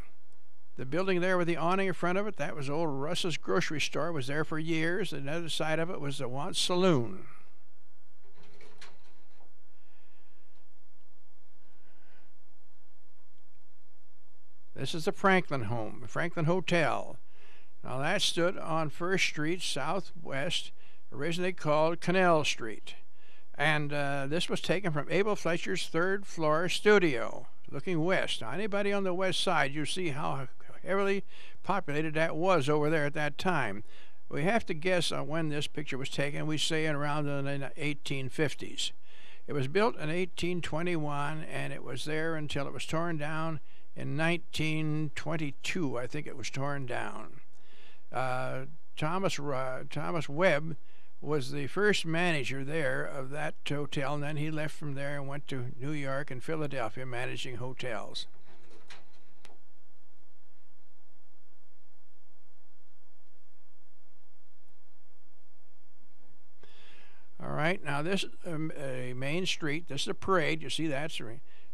The building there with the awning in front of it, that was old Russ's grocery store, was there for years. The other side of it was the once saloon. This is the Franklin home, the Franklin Hotel. Now that stood on First Street Southwest originally called Canal Street. And uh, this was taken from Abel Fletcher's third floor studio, looking west. Now, anybody on the west side, you see how heavily populated that was over there at that time. We have to guess on when this picture was taken. We say around the 1850s. It was built in 1821, and it was there until it was torn down in 1922. I think it was torn down. Uh, Thomas uh, Thomas Webb was the first manager there of that hotel, and then he left from there and went to New York and Philadelphia managing hotels. All right, now this is um, a main street. This is a parade. You see that's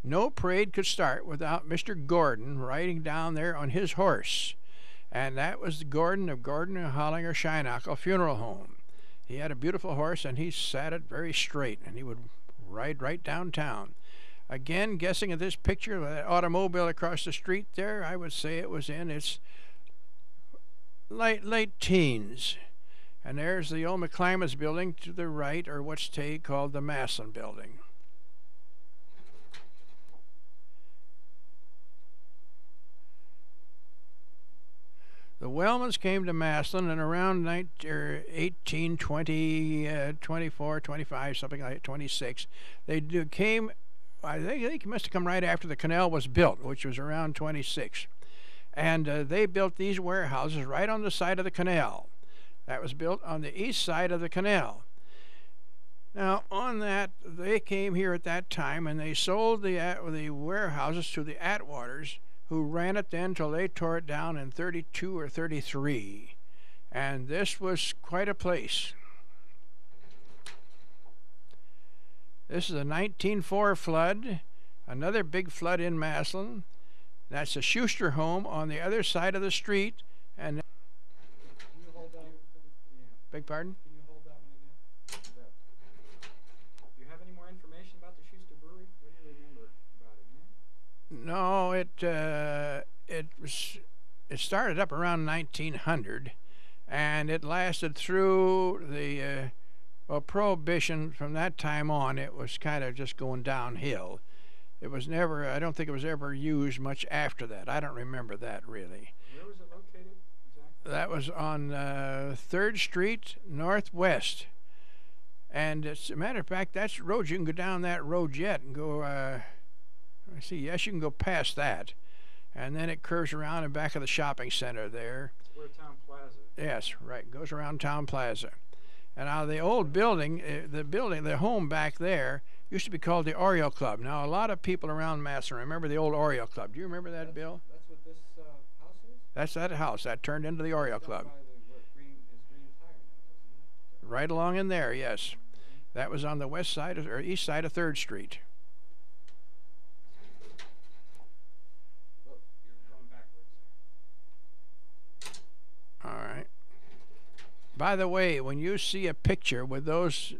no parade could start without Mr. Gordon riding down there on his horse, and that was the Gordon of Gordon and Hollinger Scheinackel Funeral Home. He had a beautiful horse and he sat it very straight and he would ride right downtown. Again, guessing at this picture of that automobile across the street there, I would say it was in its late late teens. And there's the old McClymonds building to the right, or what's today called the Masson building. The Wellmans came to Massillon in around 19, er, 1820, uh, 24, 25, something like 26. They do, came, I think, it must have come right after the canal was built, which was around 26. And uh, they built these warehouses right on the side of the canal. That was built on the east side of the canal. Now, on that, they came here at that time and they sold the, uh, the warehouses to the Atwaters who ran it then till they tore it down in 32 or 33. And this was quite a place. This is a 1904 flood, another big flood in Massillon. That's a Schuster home on the other side of the street. And Can you hold that? Yeah. beg pardon? Can you hold that one again? That- Do you have any more information about the Schuster Brewery? What do you remember about it, man? No, it uh, it was it started up around 1900, and it lasted through the uh, well prohibition. From that time on, it was kind of just going downhill. It was never. I don't think it was ever used much after that. I don't remember that really. Where was it located exactly? That was on uh, Third Street Northwest, and as a matter of fact, that's the road. You can go down that road yet and go. I see. Yes, you can go past that, and then it curves around in back of the shopping center there. Where Town Plaza. Yes, right. Goes around Town Plaza, and now the old building, uh, the building, the home back there used to be called the Oriole Club. Now a lot of people around Massillon remember the old Oriole Club. Do you remember that, Bill? That's what this uh, house is? That's that house that turned into the Oriole Down Club. the, green, green tire now, isn't it? Right along in there, yes. That was on the west side of, or east side of Third Street. Look, you're going backwards there. All right. By the way, when you see a picture with those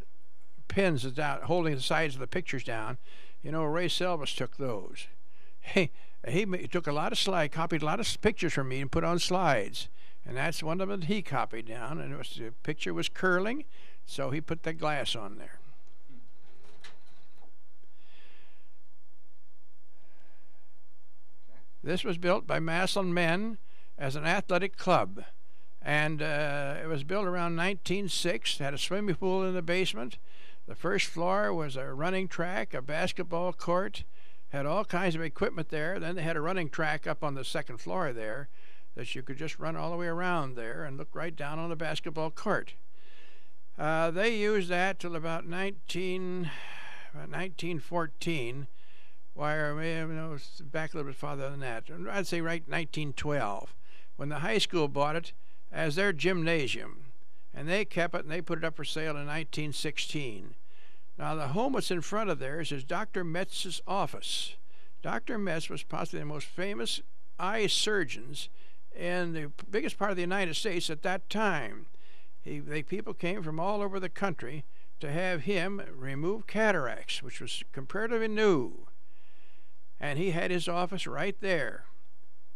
pins down, holding the sides of the pictures down, you know Ray Selvas took those. [laughs] he he took a lot of slides, copied a lot of pictures from me and put on slides, and that's one of them that he copied down. And it was the picture was curling, so he put the glass on there. This was built by Massillon Men as an athletic club, and uh, it was built around 1906. Had a swimming pool in the basement. The first floor was a running track, a basketball court, had all kinds of equipment there. Then they had a running track up on the second floor there that you could just run all the way around there and look right down on the basketball court. Uh, they used that till about 19, about 1914. Why, or maybe no, it's back a little bit farther than that. I'd say right 1912, when the high school bought it as their gymnasium, and they kept it and they put it up for sale in 1916. Now the home that's in front of theirs is Dr. Metz's office. Dr. Metz was possibly the most famous eye surgeons in the biggest part of the United States at that time. He, they people came from all over the country to have him remove cataracts, which was comparatively new. And he had his office right there,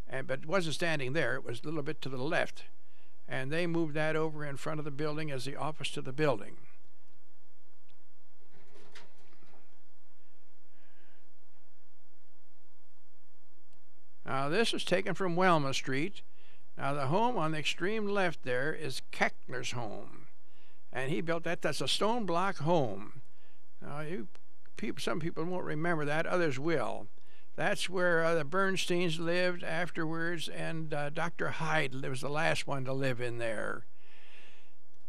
and but it wasn't standing there. It was a little bit to the left, and they moved that over in front of the building as the office to the building. Now, this is taken from Welma Street. Now, the home on the extreme left there is Keckner's home. And he built that. That's a stone block home. Now, you people, some people won't remember that, others will. That's where uh, the Bernsteins lived afterwards, and uh, Dr. Hyde was the last one to live in there.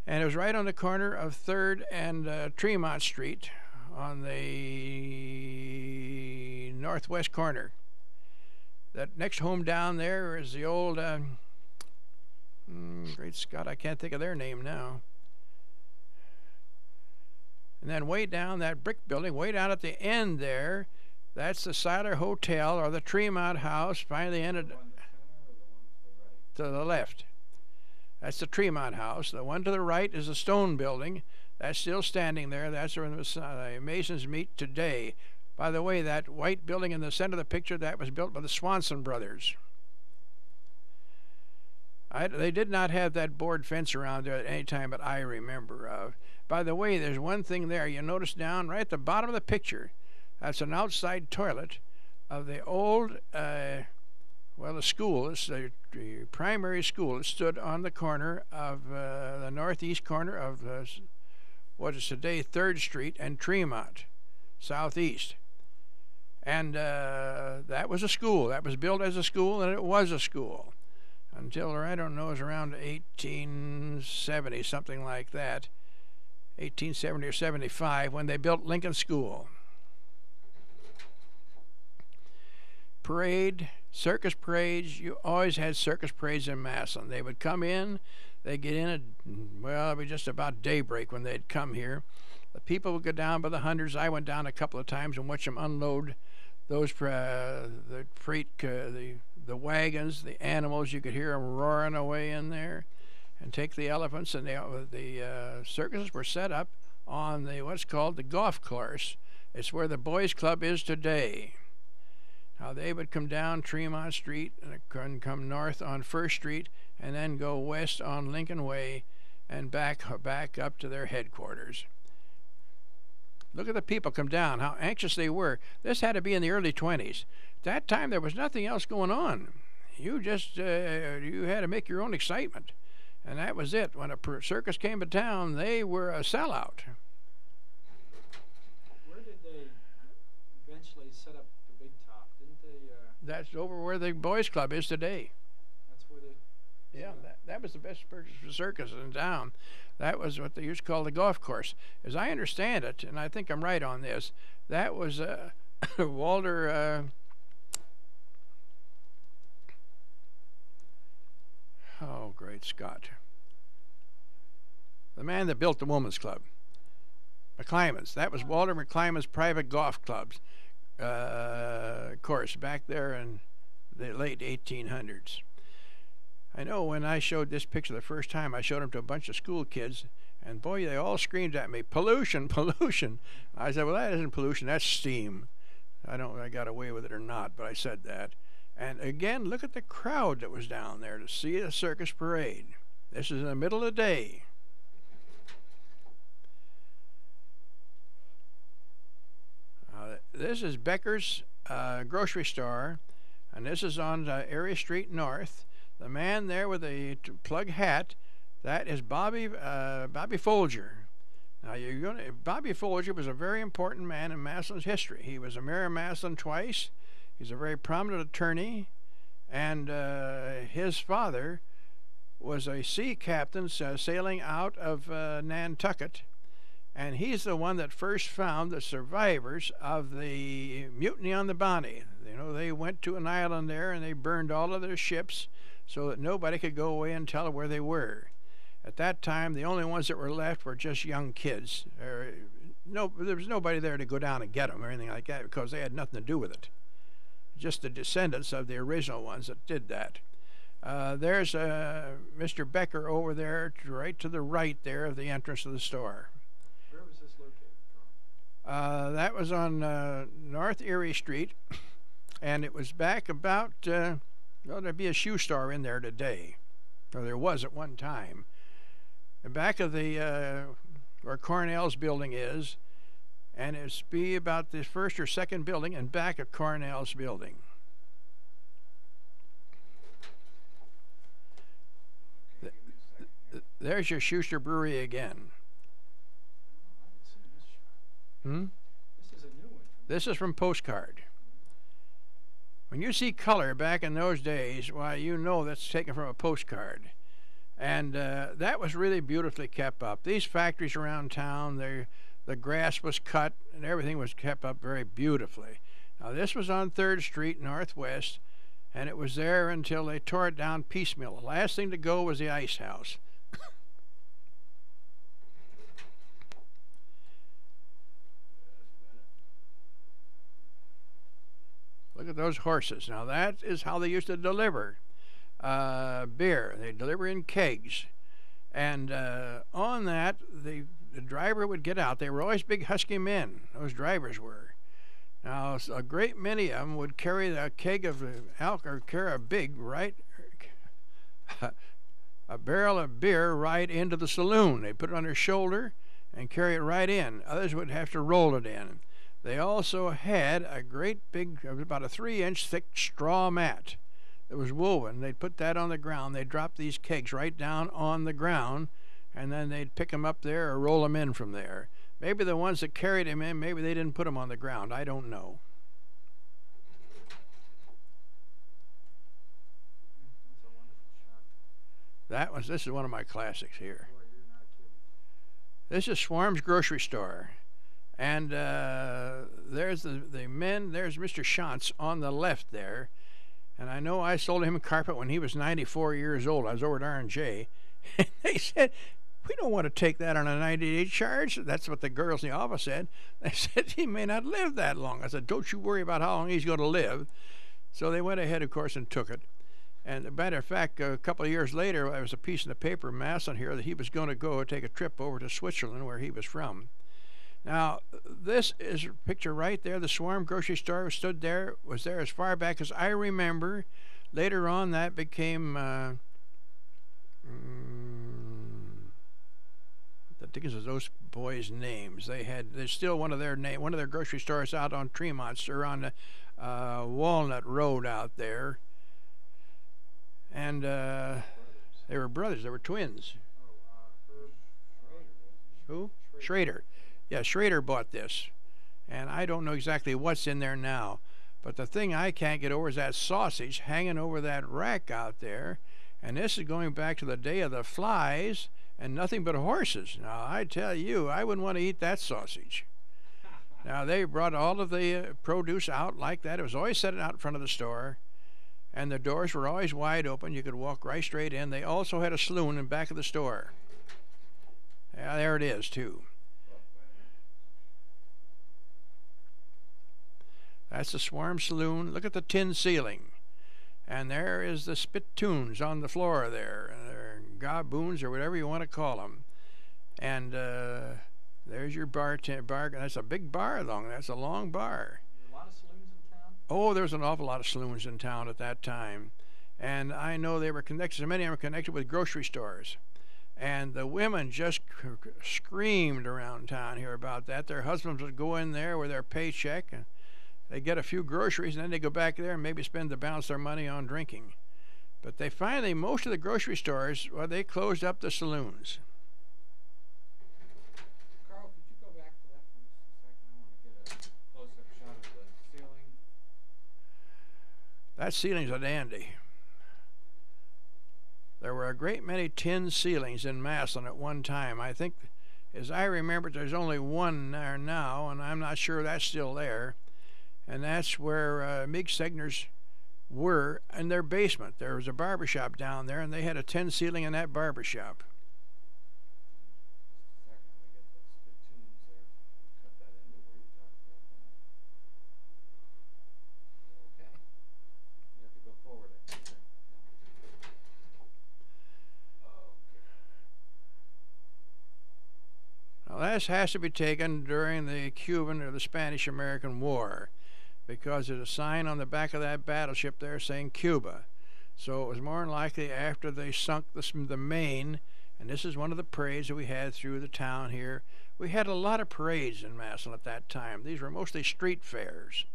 And it was right on the corner of 3rd and uh, Tremont Street on the northwest corner. That next home down there is the old, uh, mm, great Scott, I can't think of their name now. And then way down that brick building, way down at the end there, that's the Siler Hotel or the Tremont House. Finally ended to the left. That's the Tremont House. The one to the right is a stone building. That's still standing there. That's where the uh, Masons meet today. By the way, that white building in the center of the picture that was built by the Swanson brothers. I, they did not have that board fence around there at any time that I remember of. By the way, there's one thing there. You notice down right at the bottom of the picture, that's an outside toilet of the old, uh, well, the school. It's the, primary school. It stood on the corner of uh, the northeast corner of uh, what is today 3rd Street and Tremont, southeast. And uh, that was a school. That was built as a school, and it was a school until, I don't know, it was around 1870, something like that. 1870 or 75 when they built Lincoln School. Parade, circus parades, you always had circus parades in Massillon. They would come in, they'd get in at, well, it'd be just about daybreak when they'd come here. The people would go down by the hundreds. I went down a couple of times and watched them unload those, uh, the freight, uh, the, the wagons, the animals. You could hear them roaring away in there and take the elephants and the the uh, circuses were set up on the what's called the golf course. It's where the boys' club is today. Now they would come down Tremont Street and come north on First Street and then go west on Lincoln Way and back back up to their headquarters. Look at the people come down, how anxious they were. This had to be in the early 20s. That time there was nothing else going on. You just uh, you had to make your own excitement. And that was it. When a circus came to town, they were a sellout. Where did they eventually set up the big top? Didn't they? Uh, That's over where the boys' club is today. that's where they. Yeah, that, that was the best circus in town. That was what they used to call the golf course. As I understand it, and I think I'm right on this, that was uh, [laughs] Walter. Uh, Oh, great Scott. The man that built the Women's Club. McClymonds. That was Walter McClymonds' private golf clubs uh, course back there in the late 1800s. I know when I showed this picture the first time, I showed them to a bunch of school kids, and boy, they all screamed at me, pollution, [laughs] pollution. I said, well, that isn't pollution, that's steam. I don't know I got away with it or not, but I said that. And again, look at the crowd that was down there to see the circus parade. This is in the middle of the day. This is Becker's uh, grocery store, and this is on Erie Street North. The man there with the plug hat, that is Bobby uh, Bobby Folger. Now you're gonna. Bobby Folger was a very important man in Massillon's history. He was a mayor of Massillon twice. He's a very prominent attorney, and uh, his father was a sea captain uh, sailing out of uh, Nantucket, and he's the one that first found the survivors of the mutiny on the Bounty. You know, they went to an island there and they burned all of their ships so that nobody could go away and tell where they were. At that time, the only ones that were left were just young kids. No, there was nobody there to go down and get them or anything like that because they had nothing to do with it. Just the descendants of the original ones that did that. Uh, there's uh, Mr. Becker over there, right to the right there of the entrance of the store. Where was this located, Karl? Uh, that was on uh, North Erie Street, [coughs] and it was back about. Uh, well, there'd be a shoe store in there today, or there was at one time. The back of the uh, where Cornell's building is, and it's be about the first or second building, and back of Cornell's building. There's your Schuster Brewery again. Oh, I haven't seen this shot. Hmm. This is a new one. from- This is from postcard. When you see color back in those days, why you know that's taken from a postcard, and uh, that was really beautifully kept up. These factories around town, they the grass was cut and everything was kept up very beautifully. Now this was on Third Street Northwest, and it was there until they tore it down piecemeal. The last thing to go was the ice house. Look at those horses. Now that is how they used to deliver uh, beer. They deliver in kegs, and uh, on that the the driver would get out. They were always big husky men. Those drivers were. Now a great many of them would carry the keg of alcohol, or carry a big right, [laughs] a barrel of beer right into the saloon. They put it on their shoulder and carry it right in. Others would have to roll it in. They also had a great big, about a three inch thick straw mat that was woven. They'd put that on the ground. They'd drop these kegs right down on the ground, and then they'd pick them up there or roll them in from there. Maybe the ones that carried them in, maybe they didn't put them on the ground. I don't know. That was, this is one of my classics here. This is Swarm's grocery store. And uh, there's the, the men, there's Mr. Shantz on the left there. And I know I sold him a carpet when he was 94 years old. I was over at R&J. [laughs] And they said, we don't want to take that on a 90-day charge. That's what the girls in the office said. [laughs] They said, he may not live that long. I said, don't you worry about how long he's going to live. So they went ahead, of course, and took it. And matter of fact, a couple of years later, there was a piece in the paper in Massillon here that he was going to go take a trip over to Switzerland, where he was from. Now, this is a picture right there. The Swarm grocery store stood there, was there as far back as I remember. Later on, that became. Uh, what the dickens is those boys' names? They had. There's still one of their name, one of their grocery stores out on Tremont, or on the uh, Walnut Road out there. And uh, they were brothers. They were twins. Oh, uh, Who? Schrader. Yeah, Schrader bought this. And I don't know exactly what's in there now. But the thing I can't get over is that sausage hanging over that rack out there. And this is going back to the day of the flies and nothing but horses. Now, I tell you, I wouldn't want to eat that sausage. Now, they brought all of the uh, produce out like that. It was always set out in front of the store. And the doors were always wide open. You could walk right straight in. They also had a saloon in back of the store. Yeah, there it is, too. That's the Swarm Saloon. Look at the tin ceiling. And there is the spittoons on the floor there. Or gaboons or whatever you want to call them. And uh, there's your bar, bar. That's a big bar long. That's a long bar. A lot of saloons in town? Oh, there was an awful lot of saloons in town at that time. And I know they were connected, many of them were connected with grocery stores. And the women just screamed around town here about that. Their husbands would go in there with their paycheck and they get a few groceries and then they go back there and maybe spend the balance of their money on drinking. But they finally, most of the grocery stores, well, they closed up the saloons. Karl, could you go back to that for just a second? I want to get a close-up shot of the ceiling. That ceiling's a dandy. There were a great many tin ceilings in Massillon at one time. I think, as I remember, there's only one there now, and I'm not sure that's still there. And that's where uh, Meek Segner's were in their basement. There was a barber shop down there, and they had a tin ceiling in that barber shop. Now, this has to be taken during the Cuban or the Spanish American War because there's a sign on the back of that battleship there saying Cuba. So it was more than likely after they sunk the, the Maine, and this is one of the parades that we had through the town here. We had a lot of parades in Massillon at that time. These were mostly street fairs.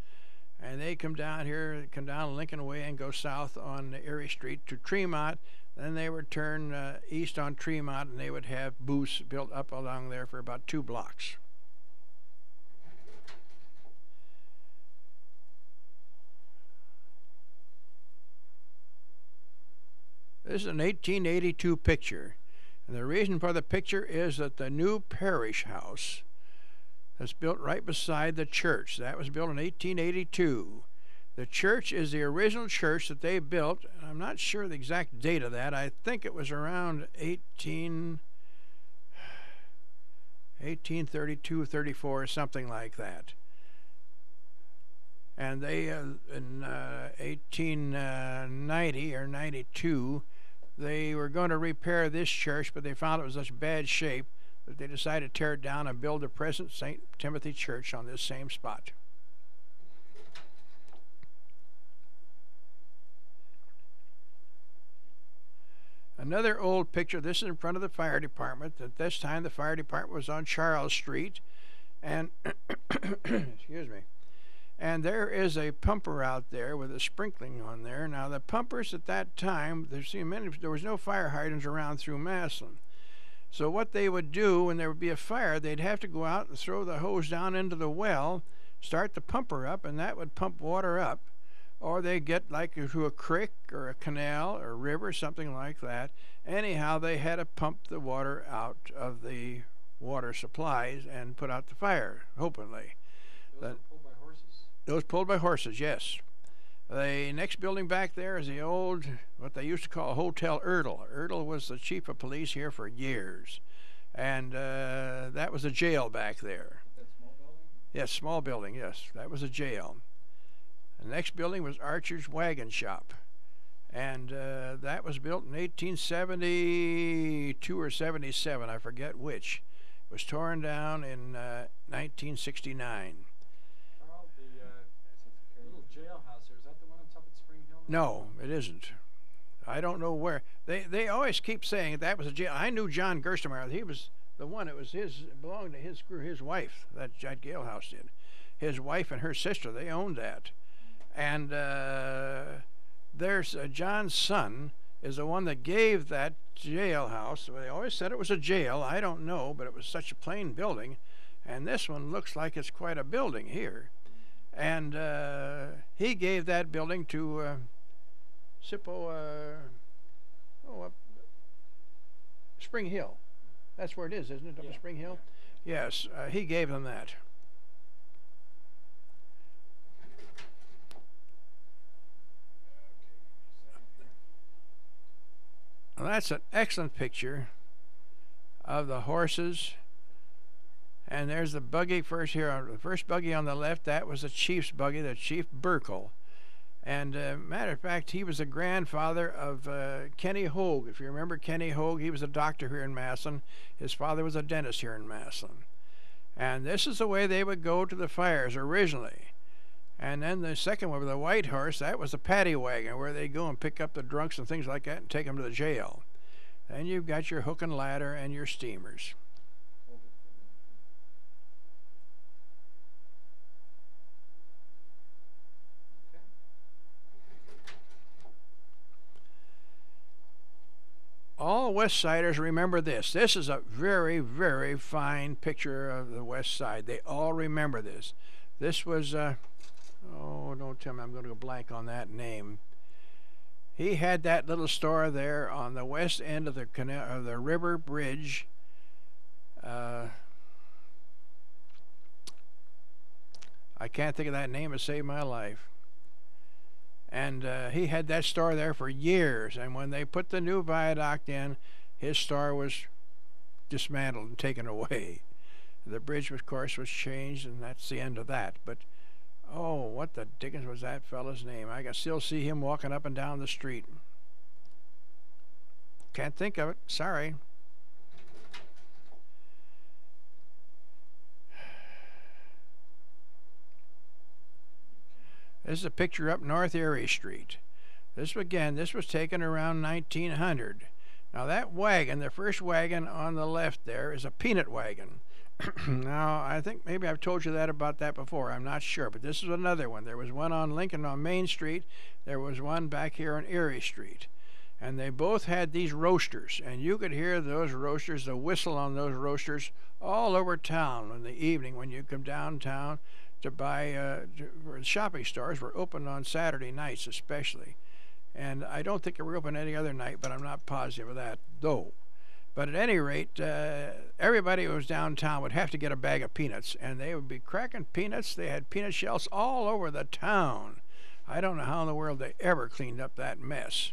And they come down here, come down Lincoln Way and go south on Erie Street to Tremont. Then they would turn uh, east on Tremont and they would have booths built up along there for about two blocks. This is an 1882 picture. And the reason for the picture is that the new parish house that's built right beside the church. That was built in 1882. The church is the original church that they built. I'm not sure the exact date of that. I think it was around 18, 1832, 34, something like that. And they, uh, in uh, 1890 or 92, they were going to repair this church, but they found it was such bad shape that they decided to tear it down and build the present St. Timothy Church on this same spot. Another old picture. This is in front of the fire department. At this time, the fire department was on Charles Street, and [coughs] excuse me. And there is a pumper out there with a sprinkling on there. Now, the pumpers at that time, many, there was no fire hydrants around through Massillon. So what they would do when there would be a fire, they'd have to go out and throw the hose down into the well, start the pumper up, and that would pump water up. Or they get like to a creek or a canal or a river, something like that. Anyhow, they had to pump the water out of the water supplies and put out the fire. Those That- are pulled by horses? Those pulled by horses, yes. The next building back there is the old, what they used to call Hotel Erdl. Erdl was the chief of police here for years. And uh, that was a jail back there. That small building? Yes, small building, yes. That was a jail. The next building was Archer's Wagon Shop. And uh, that was built in 1872 or 77, I forget which. It was torn down in uh, 1969. Karl, the uh, little jailhouse there, is that the one on top of Spring Hill? No, it isn't. I don't know where. They they always keep saying that was a jail. I knew John Gerstenmeyer. He was the one. It was his belonged to his his wife. That that jail house did. His wife and her sister. They owned that. And uh, there's uh, John's son is the one that gave that jailhouse. They always said it was a jail. I don't know, but it was such a plain building. And this one looks like it's quite a building here. And uh, he gave that building to uh, Sippo, uh, oh, up Spring Hill. That's where it is, isn't it? Up Yeah, Spring Hill? yeah, Yes, uh, he gave them that. Well, that's an excellent picture of the horses. And there's the buggy first here. The first buggy on the left, that was the chief's buggy, the Chief Burkle. And uh, matter of fact, he was the grandfather of uh, Kenny Hogue. If you remember Kenny Hogue, he was a doctor here in Massillon. His father was a dentist here in Massillon. And this is the way they would go to the fires originally. And then the second one the white horse, that was the paddy wagon where they go and pick up the drunks and things like that and take them to the jail. Then you've got your hook and ladder and your steamers. Hold it for a minute. Okay. All West Siders remember this. This is a very, very fine picture of the West Side. They all remember this. This was, uh, oh, don't tell me I'm going to go blank on that name. He had that little store there on the west end of the canal, of the river bridge. Uh, I can't think of that name. to save my life. And uh, he had that star there for years. And when they put the new viaduct in, his star was dismantled and taken away. The bridge, of course, was changed, and that's the end of that. But oh, what the dickens was that fellow's name? I can still see him walking up and down the street. Can't think of it. Sorry. This is a picture up North Erie Street. This again, this was taken around 1900. Now that wagon, the first wagon on the left there, is a peanut wagon. [clears throat] now I think maybe I've told you that about that before. I'm not sure, but this is another one. There was one on Lincoln on Main Street. There was one back here on Erie Street, and they both had these roasters, and you could hear those roasters, the whistle on those roasters, all over town in the evening when you come downtown to buy. Uh, shopping stores were open on Saturday nights, especially, and I don't think they were open any other night, but I'm not positive of that though. But at any rate, uh, everybody who was downtown would have to get a bag of peanuts, and they would be cracking peanuts. They had peanut shells all over the town. I don't know how in the world they ever cleaned up that mess.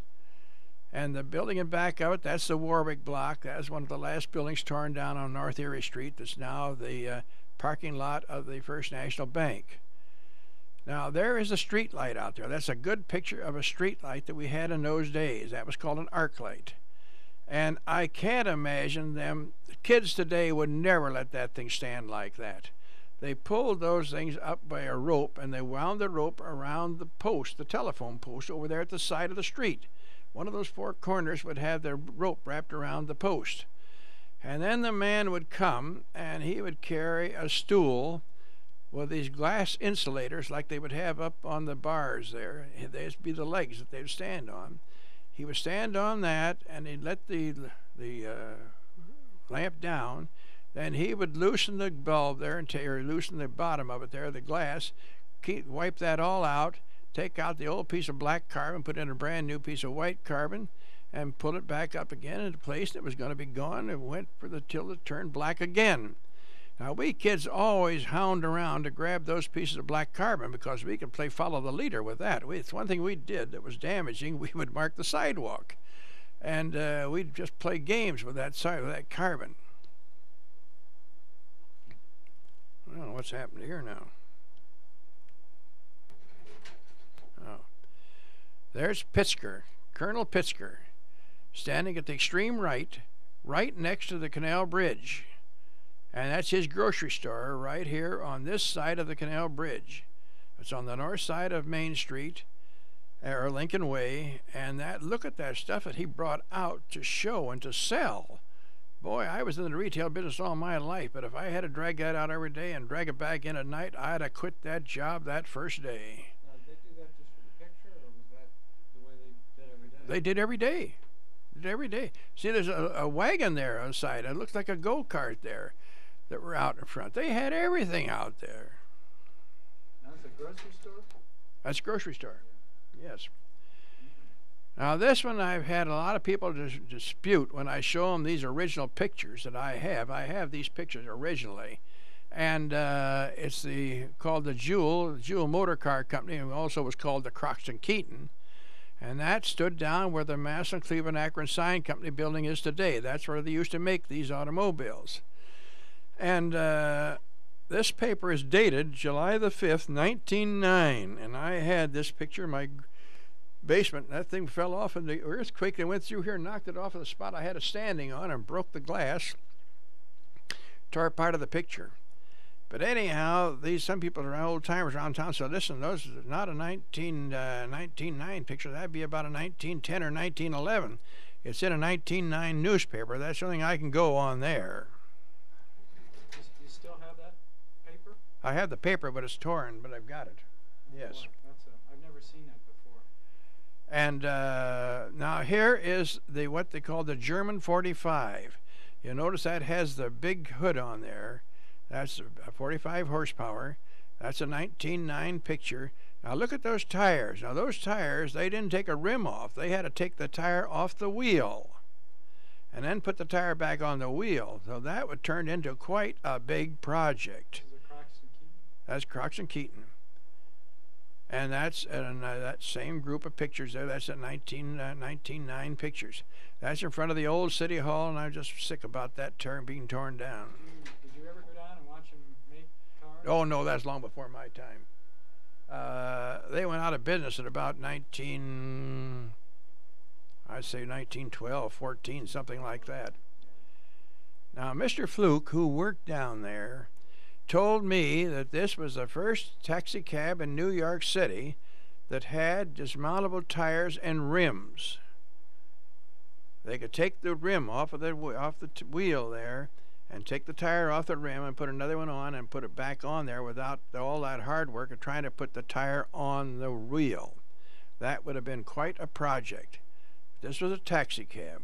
And the building in back of it, that's the Warwick Block. That was one of the last buildings torn down on North Erie Street. That's now the uh, parking lot of the First National Bank. Now, there is a street light out there. That's a good picture of a street light that we had in those days. That was called an arc light. And I can't imagine them. Kids today would never let that thing stand like that. They pulled those things up by a rope and they wound the rope around the post, the telephone post over there at the side of the street. One of those four corners would have their rope wrapped around the post. And then the man would come and he would carry a stool with these glass insulators like they would have up on the bars there. They'd be the legs that they'd stand on he would stand on that and he'd let the the uh, lamp down. Then he would loosen the bulb there and or loosen the bottom of it there, the glass. Keep, wipe that all out. Take out the old piece of black carbon, put in a brand new piece of white carbon, and put it back up again into place. It was going to be gone. It went for the till it turned black again. Now, we kids always hound around to grab those pieces of black carbon because we could play follow the leader with that. We, it's one thing we did that was damaging. [laughs] We would mark the sidewalk, and uh, we'd just play games with that side with that carbon. I don't know what's happened here now. Oh, there's Pitsker, Colonel Pitsker, standing at the extreme right, right next to the canal bridge and that's his grocery store right here on this side of the Canal Bridge. It's on the north side of Main Street uh, or Lincoln Way, and that look at that stuff that he brought out to show and to sell. Boy, I was in the retail business all my life, but if I had to drag that out every day and drag it back in at night, I'd have quit that job that first day. Now, did they do that just for the picture, or was that the way they did every day? They did every day. Every day. See, there's a, a wagon there on the side. It looks like a go kart there that were out in front. They had everything out there. That's a grocery store? That's a grocery store. Yes. Now, this one I've had a lot of people dis- dispute when I show them these original pictures that I have. I have these pictures originally. And uh, it's the called the Jewel, Jewel Motor Car Company, and also was called the Croxton-Keeton. And that stood down where the Massillon Cleveland Akron Sign Company building is today. That's where they used to make these automobiles. And uh, this paper is dated July the 5th, 1909. And I had this picture in my basement. That thing fell off in the earthquake that went through here and knocked it off of the spot I had it standing on and broke the glass. Tore part of the picture. But anyhow, these some people are old timers around town. So listen, those are not a 19, uh, 1909 picture. That'd be about a 1910 or 1911. It's in a 1909 newspaper. That's the only thing I can go on there. You, you still have that paper? I have the paper, but it's torn. But I've got it. Oh, Yes. boy, That's a, I've never seen that before. And uh, now here is the what they call the German 45. You notice that has the big hood on there. That's a 45 horsepower. That's a 1909 picture. Now look at those tires. Now those tires, they didn't take a rim off. They had to take the tire off the wheel and then put the tire back on the wheel. So that would turn into quite a big project. Is Croxton-Keeton? That's Croxton-Keeton. And that's and uh, that same group of pictures there. That's at 19, uh, 1909 pictures. That's in front of the old city hall, and I'm just sick about that turn being torn down. You- Did you ever go down and watch him make cars? Oh no, that's long before my time. Uh, they went out of business at about 19, I'd say 1912, 14, something like that. Now, Mr. Fluke, who worked down there, told me that this was the first taxi cab in New York City that had dismountable tires and rims. They could take the rim off of the off the wheel there and take the tire off the rim and put another one on and put it back on there without all that hard work of trying to put the tire on the wheel. That would have been quite a project. This was a taxi cab.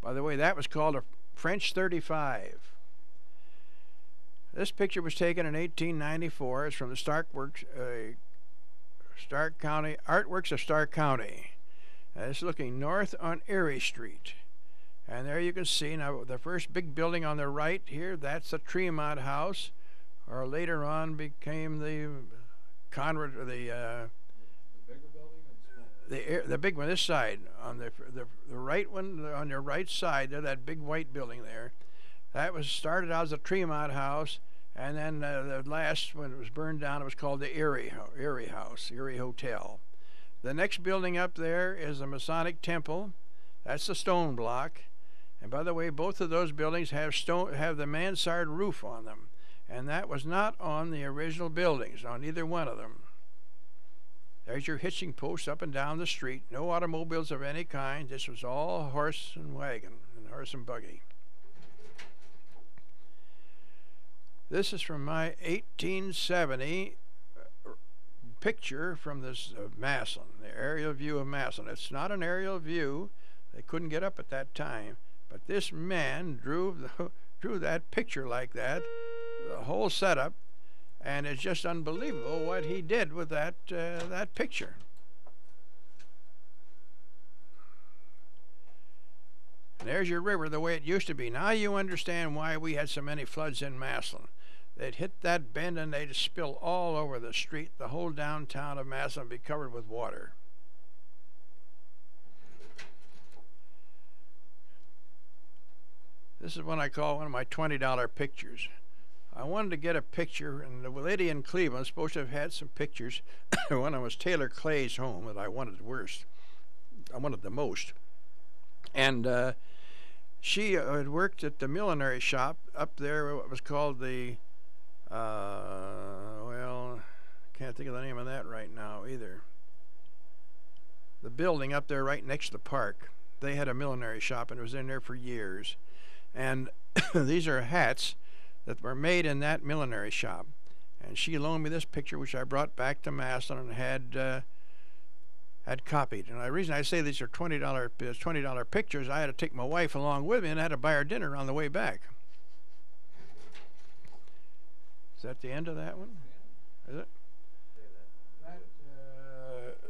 By the way, that was called a French 35. This picture was taken in 1894. It's from the Stark Works, uh, Stark County Artworks of Stark County. It's looking north on Erie Street. And there you can see now the first big building on the right here, that's the Tremont House, or later on became the Conrad, or the uh, The bigger building the the big one this side on the the the right one on your right side there, that big white building there. That was started out as a Tremont House, and then uh, the last when it was burned down, it was called the Erie Erie House, Erie Hotel. The next building up there is the Masonic Temple. That's the stone block. And by the way, both of those buildings have stone have the mansard roof on them, and that was not on the original buildings on either one of them. There's your hitching post up and down the street. No automobiles of any kind. This was all horse and wagon and horse and buggy. This is from my 1870 uh, picture from this uh, Massillon, the aerial view of Massillon. It's not an aerial view. They couldn't get up at that time. But this man drew the, drew that picture like that, the whole setup, and it's just unbelievable what he did with that uh, that picture. There's your river the way it used to be. Now you understand why we had so many floods in Massillon. They'd hit that bend and they'd spill all over the street. The whole downtown of Massillon would be covered with water. This is what I call one of my $20 pictures. I wanted to get a picture, and the lady in Cleveland was supposed to have had some pictures. one of them was Taylor Clay's home that I wanted the worst. I wanted the most. And uh, she uh, had worked at the millinery shop up there, what was called the, uh, well, can't think of the name of that right now either. The building up there right next to the park. They had a millinery shop, and it was in there for years. And [coughs] these are hats that were made in that millinery shop. And she loaned me this picture, which I brought back to Massillon and had uh, had copied. And the reason I say these are twenty dollar twenty dollar pictures, I had to take my wife along with me and I had to buy her dinner on the way back. Is that the end of that one? Is it? Uh,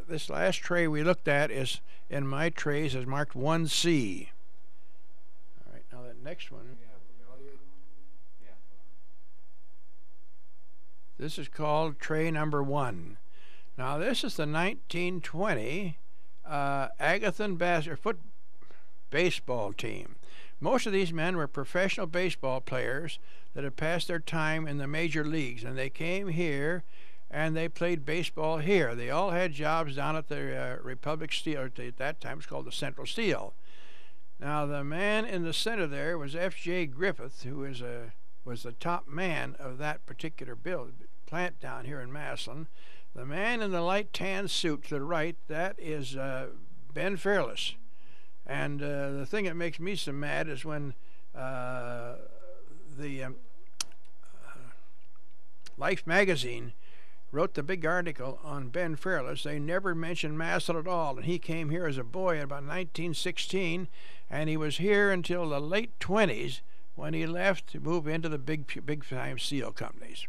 this last tray we looked at is in my trays is marked 1C. All right, now that next one. This is called tray number one. Now this is the 1920 uh, Agathon Bas- or foot baseball team. Most of these men were professional baseball players that had passed their time in the major leagues, and they came here and they played baseball here. They all had jobs down at the uh, Republic Steel. At that time, it was called the Central Steel. Now the man in the center there was F.J. Griffith, who is a was the top man of that particular build, plant down here in Massillon. The man in the light tan suit to the right, that is uh, Ben Fairless. And uh, the thing that makes me so mad is when uh, the um, uh, Life magazine wrote the big article on Ben Fairless. They never mentioned Massillon at all, and he came here as a boy in about 1916, and he was here until the late 20s when he left to move into the big big time steel companies.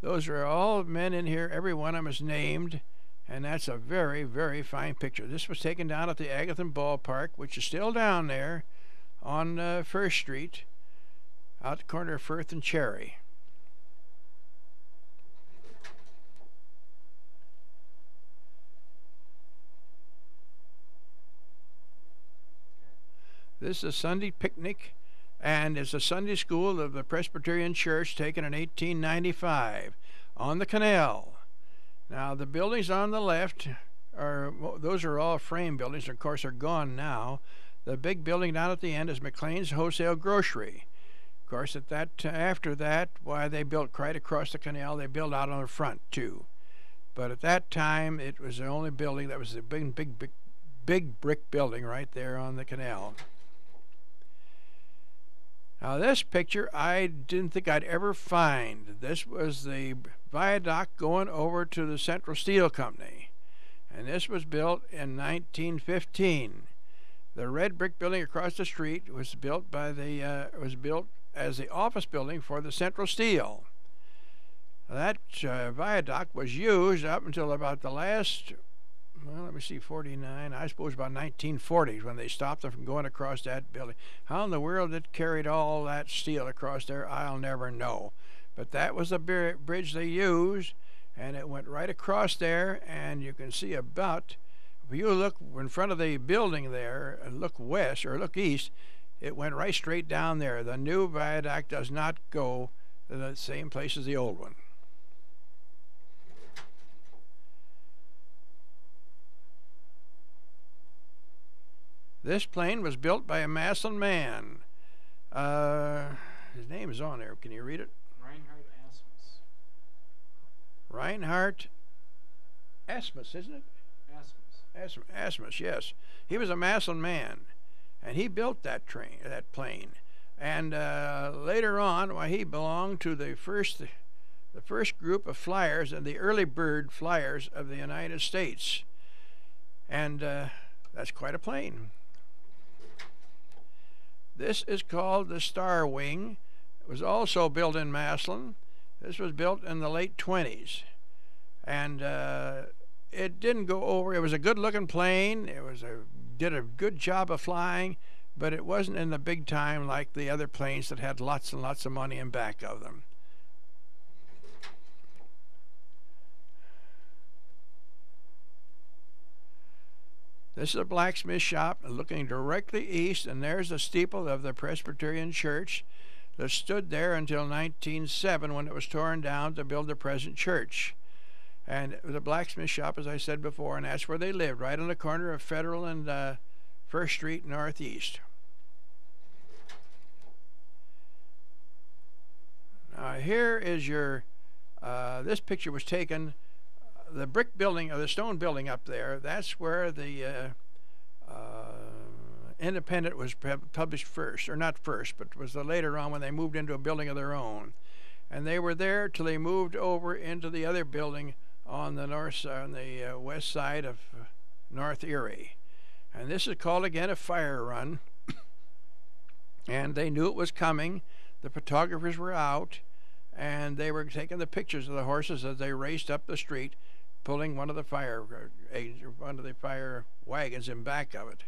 Those are all men in here. Every one of them is named, and that's a very very fine picture. This was taken down at the Agathon Ballpark, which is still down there on uh, First Street, out the corner of Firth and Cherry. This is a Sunday picnic, and it's a Sunday school of the Presbyterian Church taken in 1895 on the canal. Now, the buildings on the left are those are all frame buildings. Of course, are gone now. The big building down at the end is McLean's Wholesale Grocery. Of course, at that after that, why they built right across the canal. They built out on the front too. But at that time, it was the only building that was a big, big, big, big brick building right there on the canal. Now, this picture I didn't think I'd ever find. This was the viaduct going over to the Central Steel Company, and this was built in 1915. The red brick building across the street was built by the uh, was built as the office building for the Central Steel. That uh, viaduct was used up until about the last well, let me see, 49, I suppose about 1940s when they stopped them from going across that building. How in the world it carried all that steel across there, I'll never know. But that was the bridge they used, and it went right across there, and you can see about, if you look in front of the building there and look west or look east, it went right straight down there. The new viaduct does not go to the same place as the old one. This plane was built by a Massillon man. Uh, his name is on there. Can you read it? Reinhard Asmus. Reinhard Asmus, isn't it? Asmus. Asmus, yes. He was a Massillon man, and he built that train, that plane. And uh, later on, why well, he belonged to the first, the first group of flyers and the early bird flyers of the United States. And uh, that's quite a plane. This is called the Star Wing. It was also built in Massillon. This was built in the late 20s. And uh, it didn't go over. It was a good looking plane. It was a did a good job of flying, but it wasn't in the big time like the other planes that had lots and lots of money in back of them. This is a blacksmith shop looking directly east, and there's the steeple of the Presbyterian Church that stood there until 1907 when it was torn down to build the present church. And the blacksmith shop, as I said before, and that's where they lived, right on the corner of Federal and uh, First Street Northeast. Now, here is your. Uh, this picture was taken the brick building or the stone building up there, that's where the uh, uh, Independent was published first, or not first, but was the later on when they moved into a building of their own, and they were there till they moved over into the other building on the north on the uh, west side of uh, North Erie, and this is called again a fire run. [coughs] and they knew it was coming. The photographers were out, and they were taking the pictures of the horses as they raced up the street pulling one of the fire uh, one of the fire wagons in back of it.